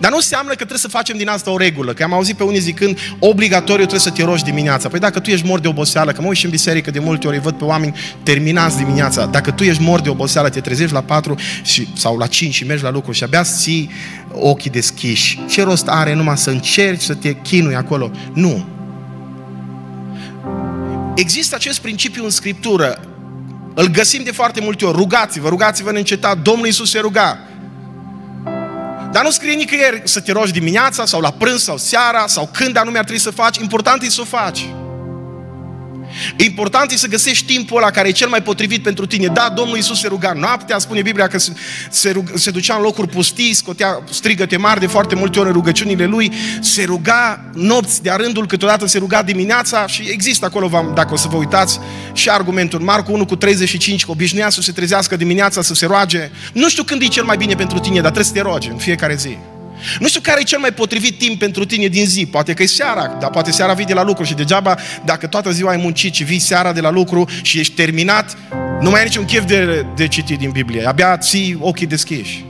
Dar nu înseamnă că trebuie să facem din asta o regulă. Că am auzit pe unii zicând, obligatoriu trebuie să te rogi dimineața. Păi dacă tu ești mort de oboseală, că mă uit și în biserică de multe ori văd pe oameni terminați dimineața. Dacă tu ești mort de oboseală, te trezești la 4 și, sau la 5 și mergi la lucru și abia ții ochii deschiși. Ce rost are numai să încerci să te chinui acolo? Nu. Există acest principiu în Scriptură. Îl găsim de foarte multe ori. Rugați-vă, rugați-vă neîncetat. Domnul Iisus se ruga. Dar nu scrie nicăieri să te rogi dimineața sau la prânz sau seara sau când anume ar trebui să faci. Important e să o faci. Important e să găsești timpul ăla care e cel mai potrivit pentru tine. Da, Domnul Iisus se ruga noaptea, spune Biblia că se, se, rug, se ducea în locuri pustii, scotea strigăte mari de foarte multe ori în rugăciunile lui, se ruga nopți de-a rândul, câteodată se ruga dimineața și există acolo, dacă o să vă uitați, și argumentul. Marcu 1 cu 35, că obișnuia să se trezească dimineața, să se roage. Nu știu când e cel mai bine pentru tine, dar trebuie să te rogi în fiecare zi. Nu știu care e cel mai potrivit timp pentru tine din zi. Poate că e seara, dar poate seara vii de la lucru și degeaba dacă toată ziua ai muncit și vii seara de la lucru și ești terminat, nu mai ai niciun chef de, de citit din Biblie. Abia ții ochii deschiși.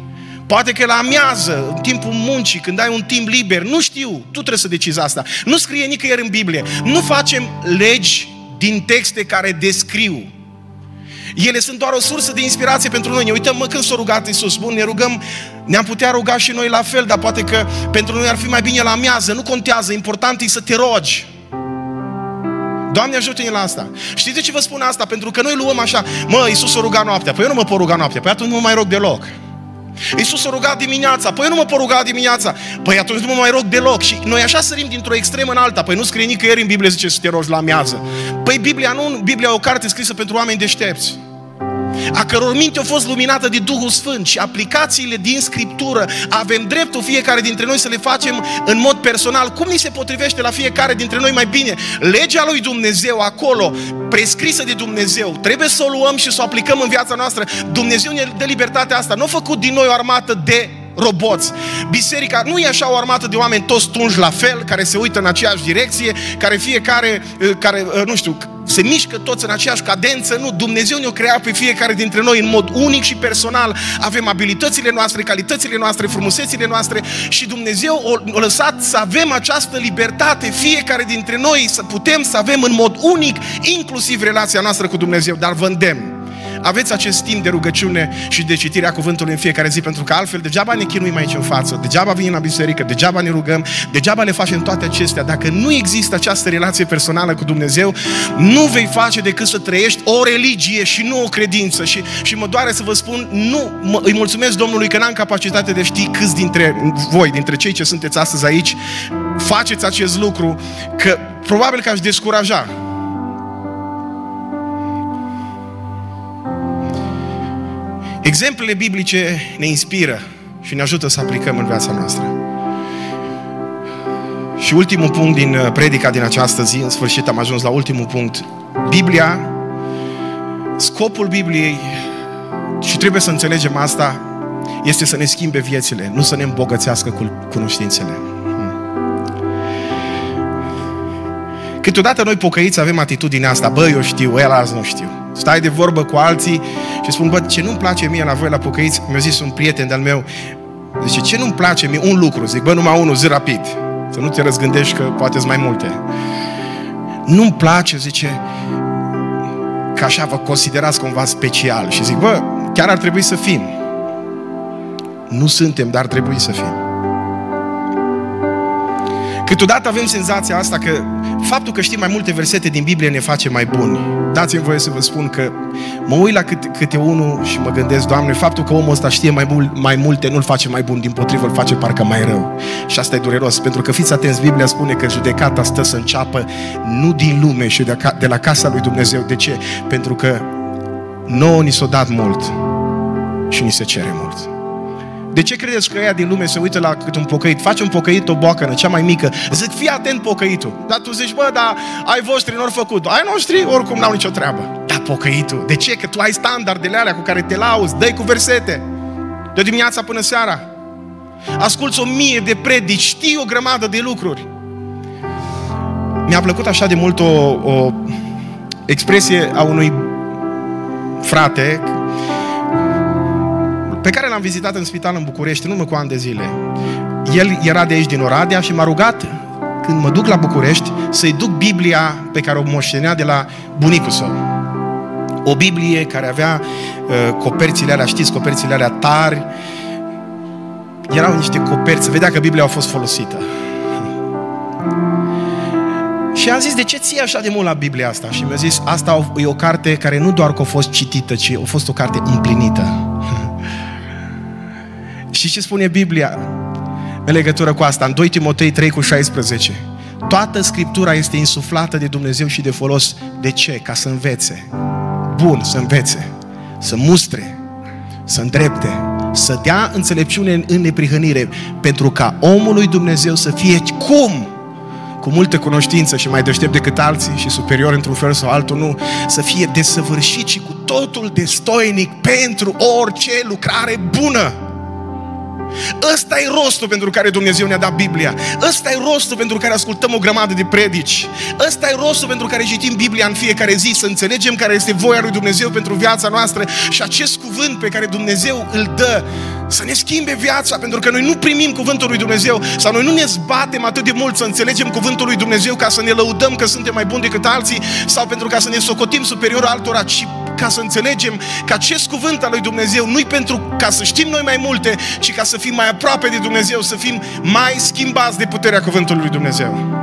Poate că la amiază, în timpul muncii, când ai un timp liber, nu știu, tu trebuie să decizi asta. Nu scrie nicăieri în Biblie. Nu facem legi din texte care descriu ele sunt doar o sursă de inspirație pentru noi. Ne uităm, mă, când s-a rugat Iisus. Bun, ne rugăm, ne-am putea ruga și noi la fel, dar poate că pentru noi ar fi mai bine la amiază. Nu contează, important e să te rogi. Doamne ajută-ne la asta. Știți de ce vă spun asta? Pentru că noi luăm așa, mă, Iisus s-a rugat noaptea. Păi eu nu mă pot ruga noaptea. Păi atunci nu mă mai rog deloc. Iisus s-a rugat dimineața. Păi eu nu mă pot ruga dimineața. Păi atunci nu mă mai rog deloc. Și noi așa sărim dintr-o extremă în alta. Păi nu scrie nicăieri în Biblie zice să te rogi la amiază. Păi Biblia nu, Biblia e o carte scrisă pentru oameni deștepți a căror minte a fost luminată de Duhul Sfânt și aplicațiile din Scriptură avem dreptul fiecare dintre noi să le facem în mod personal. Cum ni se potrivește la fiecare dintre noi mai bine? Legea lui Dumnezeu acolo, prescrisă de Dumnezeu, trebuie să o luăm și să o aplicăm în viața noastră. Dumnezeu ne dă libertatea asta. Nu a făcut din noi o armată de roboți. Biserica nu e așa o armată de oameni toți tunși la fel, care se uită în aceeași direcție, care fiecare, eh, care, eh, nu știu, se mișcă toți în aceeași cadență. Nu, Dumnezeu ne-a creat pe fiecare dintre noi în mod unic și personal. Avem abilitățile noastre, calitățile noastre, frumusețile noastre și Dumnezeu a lăsat să avem această libertate, fiecare dintre noi, să putem să avem în mod unic, inclusiv relația noastră cu Dumnezeu. Dar vă îndemn, aveți acest timp de rugăciune și de citire a cuvântului în fiecare zi, pentru că altfel degeaba ne chinuim aici în față, degeaba vinem la biserică, degeaba ne rugăm, degeaba le facem toate acestea. Dacă nu există această relație personală cu Dumnezeu, nu vei face decât să trăiești o religie și nu o credință. Și, și mă doare să vă spun, nu, mă, îi mulțumesc Domnului că n-am capacitate de ști câți dintre voi, dintre cei ce sunteți astăzi aici, faceți acest lucru, că probabil că aș descuraja Exemplele biblice ne inspiră și ne ajută să aplicăm în viața noastră. Și ultimul punct din uh, predica din această zi, în sfârșit am ajuns la ultimul punct. Biblia, scopul Bibliei, și trebuie să înțelegem asta, este să ne schimbe viețile, nu să ne îmbogățească cu cunoștințele. Câteodată noi pocăiți avem atitudinea asta, bă, eu știu, el azi nu știu. Stai de vorbă cu alții și spun, bă, ce nu-mi place mie la voi la pocăiți, mi-a zis un prieten de-al meu, zice, ce nu-mi place mie? Un lucru, zic, bă, numai unul, zi rapid. Să nu te răzgândești că poate mai multe. Nu-mi place, zice, că așa vă considerați cumva special. Și zic, bă, chiar ar trebui să fim. Nu suntem, dar ar trebui să fim. Câteodată avem senzația asta că faptul că știm mai multe versete din Biblie ne face mai buni. Dați-mi voie să vă spun că mă uit la câte, câte unul și mă gândesc, Doamne, faptul că omul ăsta știe mai, mul, mai multe nu-l face mai bun, din potrivă îl face parcă mai rău. Și asta e dureros, pentru că fiți atenți, Biblia spune că judecata stă să înceapă nu din lume și de, de la casa lui Dumnezeu. De ce? Pentru că nouă ni s-a dat mult și ni se cere mult. De ce credeți că ea din lume se uită la cât un pocăit? Face un pocăit o boacănă, cea mai mică. Zic, fii atent pocăitul. Dar tu zici, bă, dar ai voștri nu făcut. Ai noștri oricum n-au nicio treabă. Da, pocăitul. De ce? Că tu ai standardele alea cu care te lauzi, dai cu versete. De dimineața până seara. Asculți o mie de predici, știi o grămadă de lucruri. Mi-a plăcut așa de mult o, o expresie a unui frate pe care l-am vizitat în spital în București în urmă cu ani de zile. El era de aici din Oradea și m-a rugat când mă duc la București să-i duc Biblia pe care o moștenea de la bunicul său. O Biblie care avea uh, coperțile alea, știți, coperțile alea tari. Erau niște coperți, vedea că Biblia a fost folosită. Și am zis, de ce ții așa de mult la Biblia asta? Și mi-a zis, asta e o carte care nu doar că a fost citită, ci a fost o carte împlinită. Și ce spune Biblia în legătură cu asta? În 2 Timotei 3 cu 16. Toată Scriptura este insuflată de Dumnezeu și de folos. De ce? Ca să învețe. Bun, să învețe. Să mustre. Să îndrepte. Să dea înțelepciune în neprihănire. Pentru ca omul lui Dumnezeu să fie cum? cu multă cunoștință și mai deștept decât alții și superior într-un fel sau altul, nu, să fie desăvârșit și cu totul destoinic pentru orice lucrare bună. Ăsta e rostul pentru care Dumnezeu ne-a dat Biblia. Ăsta e rostul pentru care ascultăm o grămadă de predici. Ăsta e rostul pentru care citim Biblia în fiecare zi, să înțelegem care este voia lui Dumnezeu pentru viața noastră și acest cuvânt pe care Dumnezeu îl dă să ne schimbe viața, pentru că noi nu primim cuvântul lui Dumnezeu sau noi nu ne zbatem atât de mult să înțelegem cuvântul lui Dumnezeu ca să ne lăudăm că suntem mai buni decât alții sau pentru ca să ne socotim superior altora, ci ca să înțelegem că acest cuvânt al lui Dumnezeu nu-i pentru ca să știm noi mai multe, ci ca să fim mai aproape de Dumnezeu, să fim mai schimbați de puterea cuvântului lui Dumnezeu.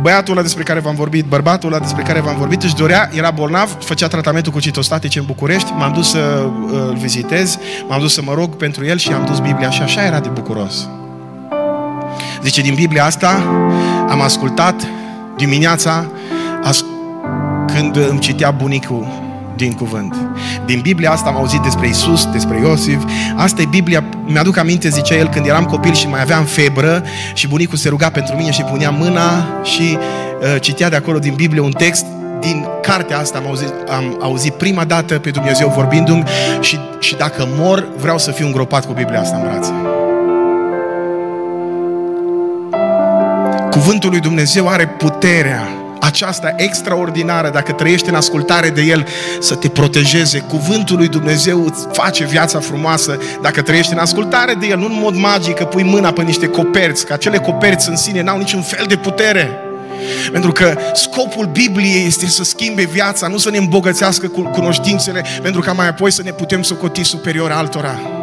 Băiatul ăla despre care v-am vorbit, bărbatul ăla despre care v-am vorbit, își dorea, era bolnav, făcea tratamentul cu citostatice în București, m-am dus să îl vizitez, m-am dus să mă rog pentru el și am dus Biblia și așa era de bucuros. Zice, din Biblia asta am ascultat dimineața as- când îmi citea bunicul din cuvânt. Din Biblia asta am auzit despre Isus, despre Iosif. Asta e Biblia, mi-aduc aminte, zicea el, când eram copil și mai aveam febră și bunicul se ruga pentru mine și punea mâna și uh, citea de acolo din Biblie un text din cartea asta am auzit, am auzit prima dată pe Dumnezeu vorbindu-mi și, și dacă mor, vreau să fiu îngropat cu Biblia asta în brațe. Cuvântul lui Dumnezeu are puterea aceasta extraordinară, dacă trăiești în ascultare de El, să te protejeze. Cuvântul lui Dumnezeu îți face viața frumoasă dacă trăiești în ascultare de El, nu în mod magic că pui mâna pe niște coperți, că acele coperți în sine n-au niciun fel de putere. Pentru că scopul Bibliei este să schimbe viața, nu să ne îmbogățească cu cunoștințele, pentru ca mai apoi să ne putem socoti superior altora.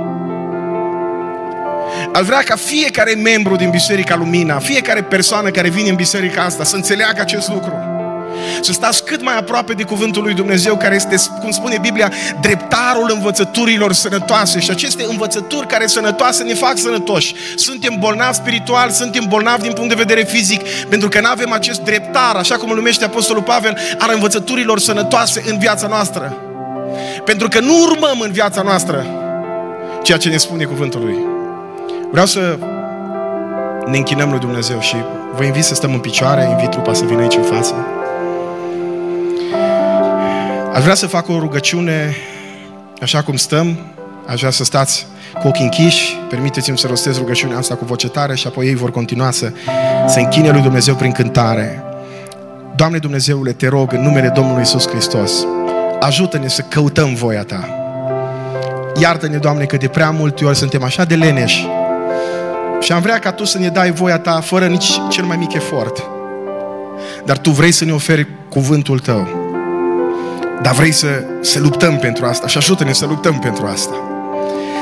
Aș vrea ca fiecare membru din Biserica Lumina, fiecare persoană care vine în biserica asta să înțeleagă acest lucru. Să stați cât mai aproape de Cuvântul lui Dumnezeu, care este, cum spune Biblia, dreptarul învățăturilor sănătoase. Și aceste învățături care sănătoase ne fac sănătoși. Suntem bolnavi spiritual, suntem bolnavi din punct de vedere fizic, pentru că nu avem acest dreptar, așa cum îl numește Apostolul Pavel, al învățăturilor sănătoase în viața noastră. Pentru că nu urmăm în viața noastră ceea ce ne spune Cuvântul lui. Vreau să ne închinăm lui Dumnezeu și vă invit să stăm în picioare, invit trupa să vină aici în față. Aș vrea să fac o rugăciune așa cum stăm, aș vrea să stați cu ochii închiși, permiteți-mi să rostez rugăciunea asta cu voce tare și apoi ei vor continua să se închine lui Dumnezeu prin cântare. Doamne Dumnezeule, te rog în numele Domnului Isus Hristos, ajută-ne să căutăm voia Ta. Iartă-ne, Doamne, că de prea multe ori suntem așa de leneși și am vrea ca Tu să ne dai voia Ta fără nici cel mai mic efort. Dar Tu vrei să ne oferi cuvântul Tău. Dar vrei să, să luptăm pentru asta și ajută-ne să luptăm pentru asta.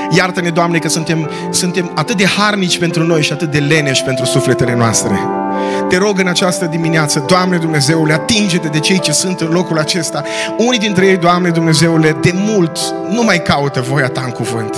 Iartă-ne, Doamne, că suntem, suntem atât de harnici pentru noi și atât de leneși pentru sufletele noastre. Te rog în această dimineață, Doamne Dumnezeule, atinge-te de cei ce sunt în locul acesta. Unii dintre ei, Doamne Dumnezeule, de mult nu mai caută voia Ta în cuvânt.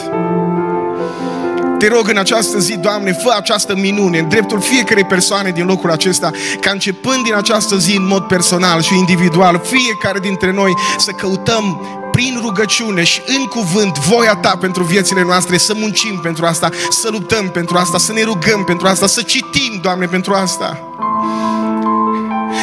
Te rog în această zi, Doamne, fă această minune în dreptul fiecarei persoane din locul acesta, ca începând din această zi în mod personal și individual, fiecare dintre noi să căutăm prin rugăciune și în cuvânt voia Ta pentru viețile noastre, să muncim pentru asta, să luptăm pentru asta, să ne rugăm pentru asta, să citim, Doamne, pentru asta.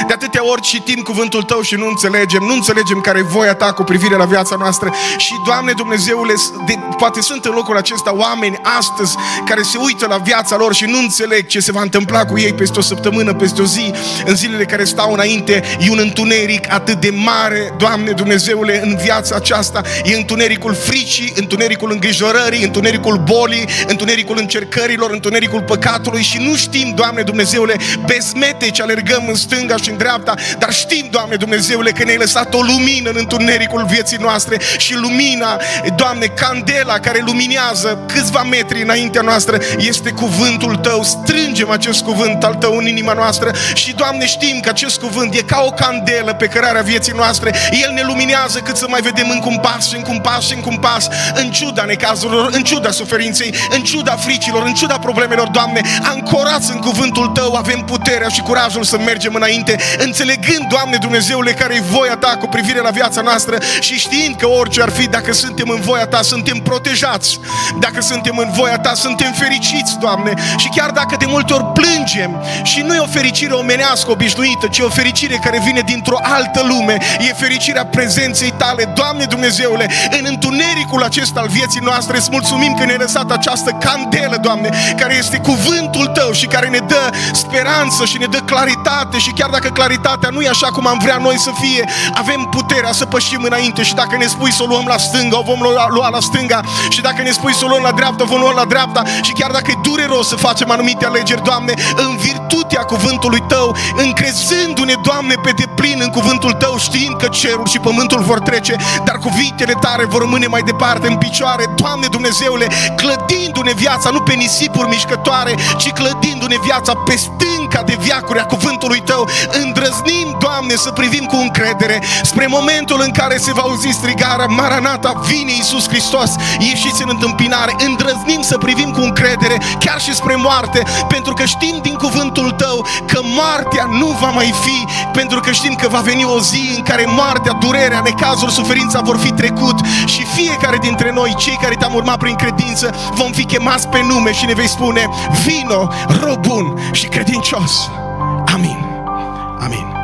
De atâtea ori citim cuvântul Tău și nu înțelegem, nu înțelegem care e voia Ta cu privire la viața noastră. Și, Doamne Dumnezeule, de, poate sunt în locul acesta oameni astăzi care se uită la viața lor și nu înțeleg ce se va întâmpla cu ei peste o săptămână, peste o zi, în zilele care stau înainte. E un întuneric atât de mare, Doamne Dumnezeule, în viața aceasta. E întunericul fricii, întunericul îngrijorării, întunericul bolii, întunericul încercărilor, întunericul păcatului și nu știm, Doamne Dumnezeule, bezmete ce alergăm în stânga și în dreapta, dar știm, Doamne Dumnezeule, că ne-ai lăsat o lumină în întunericul vieții noastre și lumina, Doamne, candela care luminează câțiva metri înaintea noastră este cuvântul Tău. Strângem acest cuvânt al Tău în inima noastră și, Doamne, știm că acest cuvânt e ca o candelă pe cărarea vieții noastre. El ne luminează cât să mai vedem în cum pas și în cum pas și în cum pas, în ciuda necazurilor, în ciuda suferinței, în ciuda fricilor, în ciuda problemelor, Doamne, ancorați în cuvântul Tău, avem puterea și curajul să mergem înainte înțelegând, Doamne Dumnezeule, care e voia Ta cu privire la viața noastră și știind că orice ar fi, dacă suntem în voia Ta, suntem protejați. Dacă suntem în voia Ta, suntem fericiți, Doamne. Și chiar dacă de multe ori plângem și nu e o fericire omenească obișnuită, ci o fericire care vine dintr-o altă lume, e fericirea prezenței Tale, Doamne Dumnezeule, în întunericul acesta al vieții noastre, îți mulțumim că ne-ai lăsat această candelă, Doamne, care este cuvântul Tău și care ne dă speranță și ne dă claritate și chiar dacă claritatea nu e așa cum am vrea noi să fie. Avem puterea să pășim înainte și dacă ne spui să o luăm la stânga, o vom lua, lua la stânga și dacă ne spui să o luăm la dreapta, o vom lua la dreapta și chiar dacă e dureros să facem anumite alegeri, Doamne, în virtutea cuvântului Tău, încrezându-ne, Doamne, pe deplin în cuvântul Tău, știind că cerul și pământul vor trece, dar cuvintele Tale vor rămâne mai departe în picioare. Doamne Dumnezeule, clădindu-ne viața nu pe nisipuri mișcătoare, ci clădindu-ne viața pe stânca de viacuri a cuvântului Tău, îndrăznim, Doamne, să privim cu încredere spre momentul în care se va auzi strigarea Maranata, vine Iisus Hristos, ieșiți în întâmpinare, îndrăznim să privim cu încredere chiar și spre moarte, pentru că știm din sfatul tău că moartea nu va mai fi, pentru că știm că va veni o zi în care moartea, durerea, necazul, suferința vor fi trecut și fiecare dintre noi, cei care te-am urmat prin credință, vom fi chemați pe nume și ne vei spune, vino, rob bun și credincios. Amin. Amin.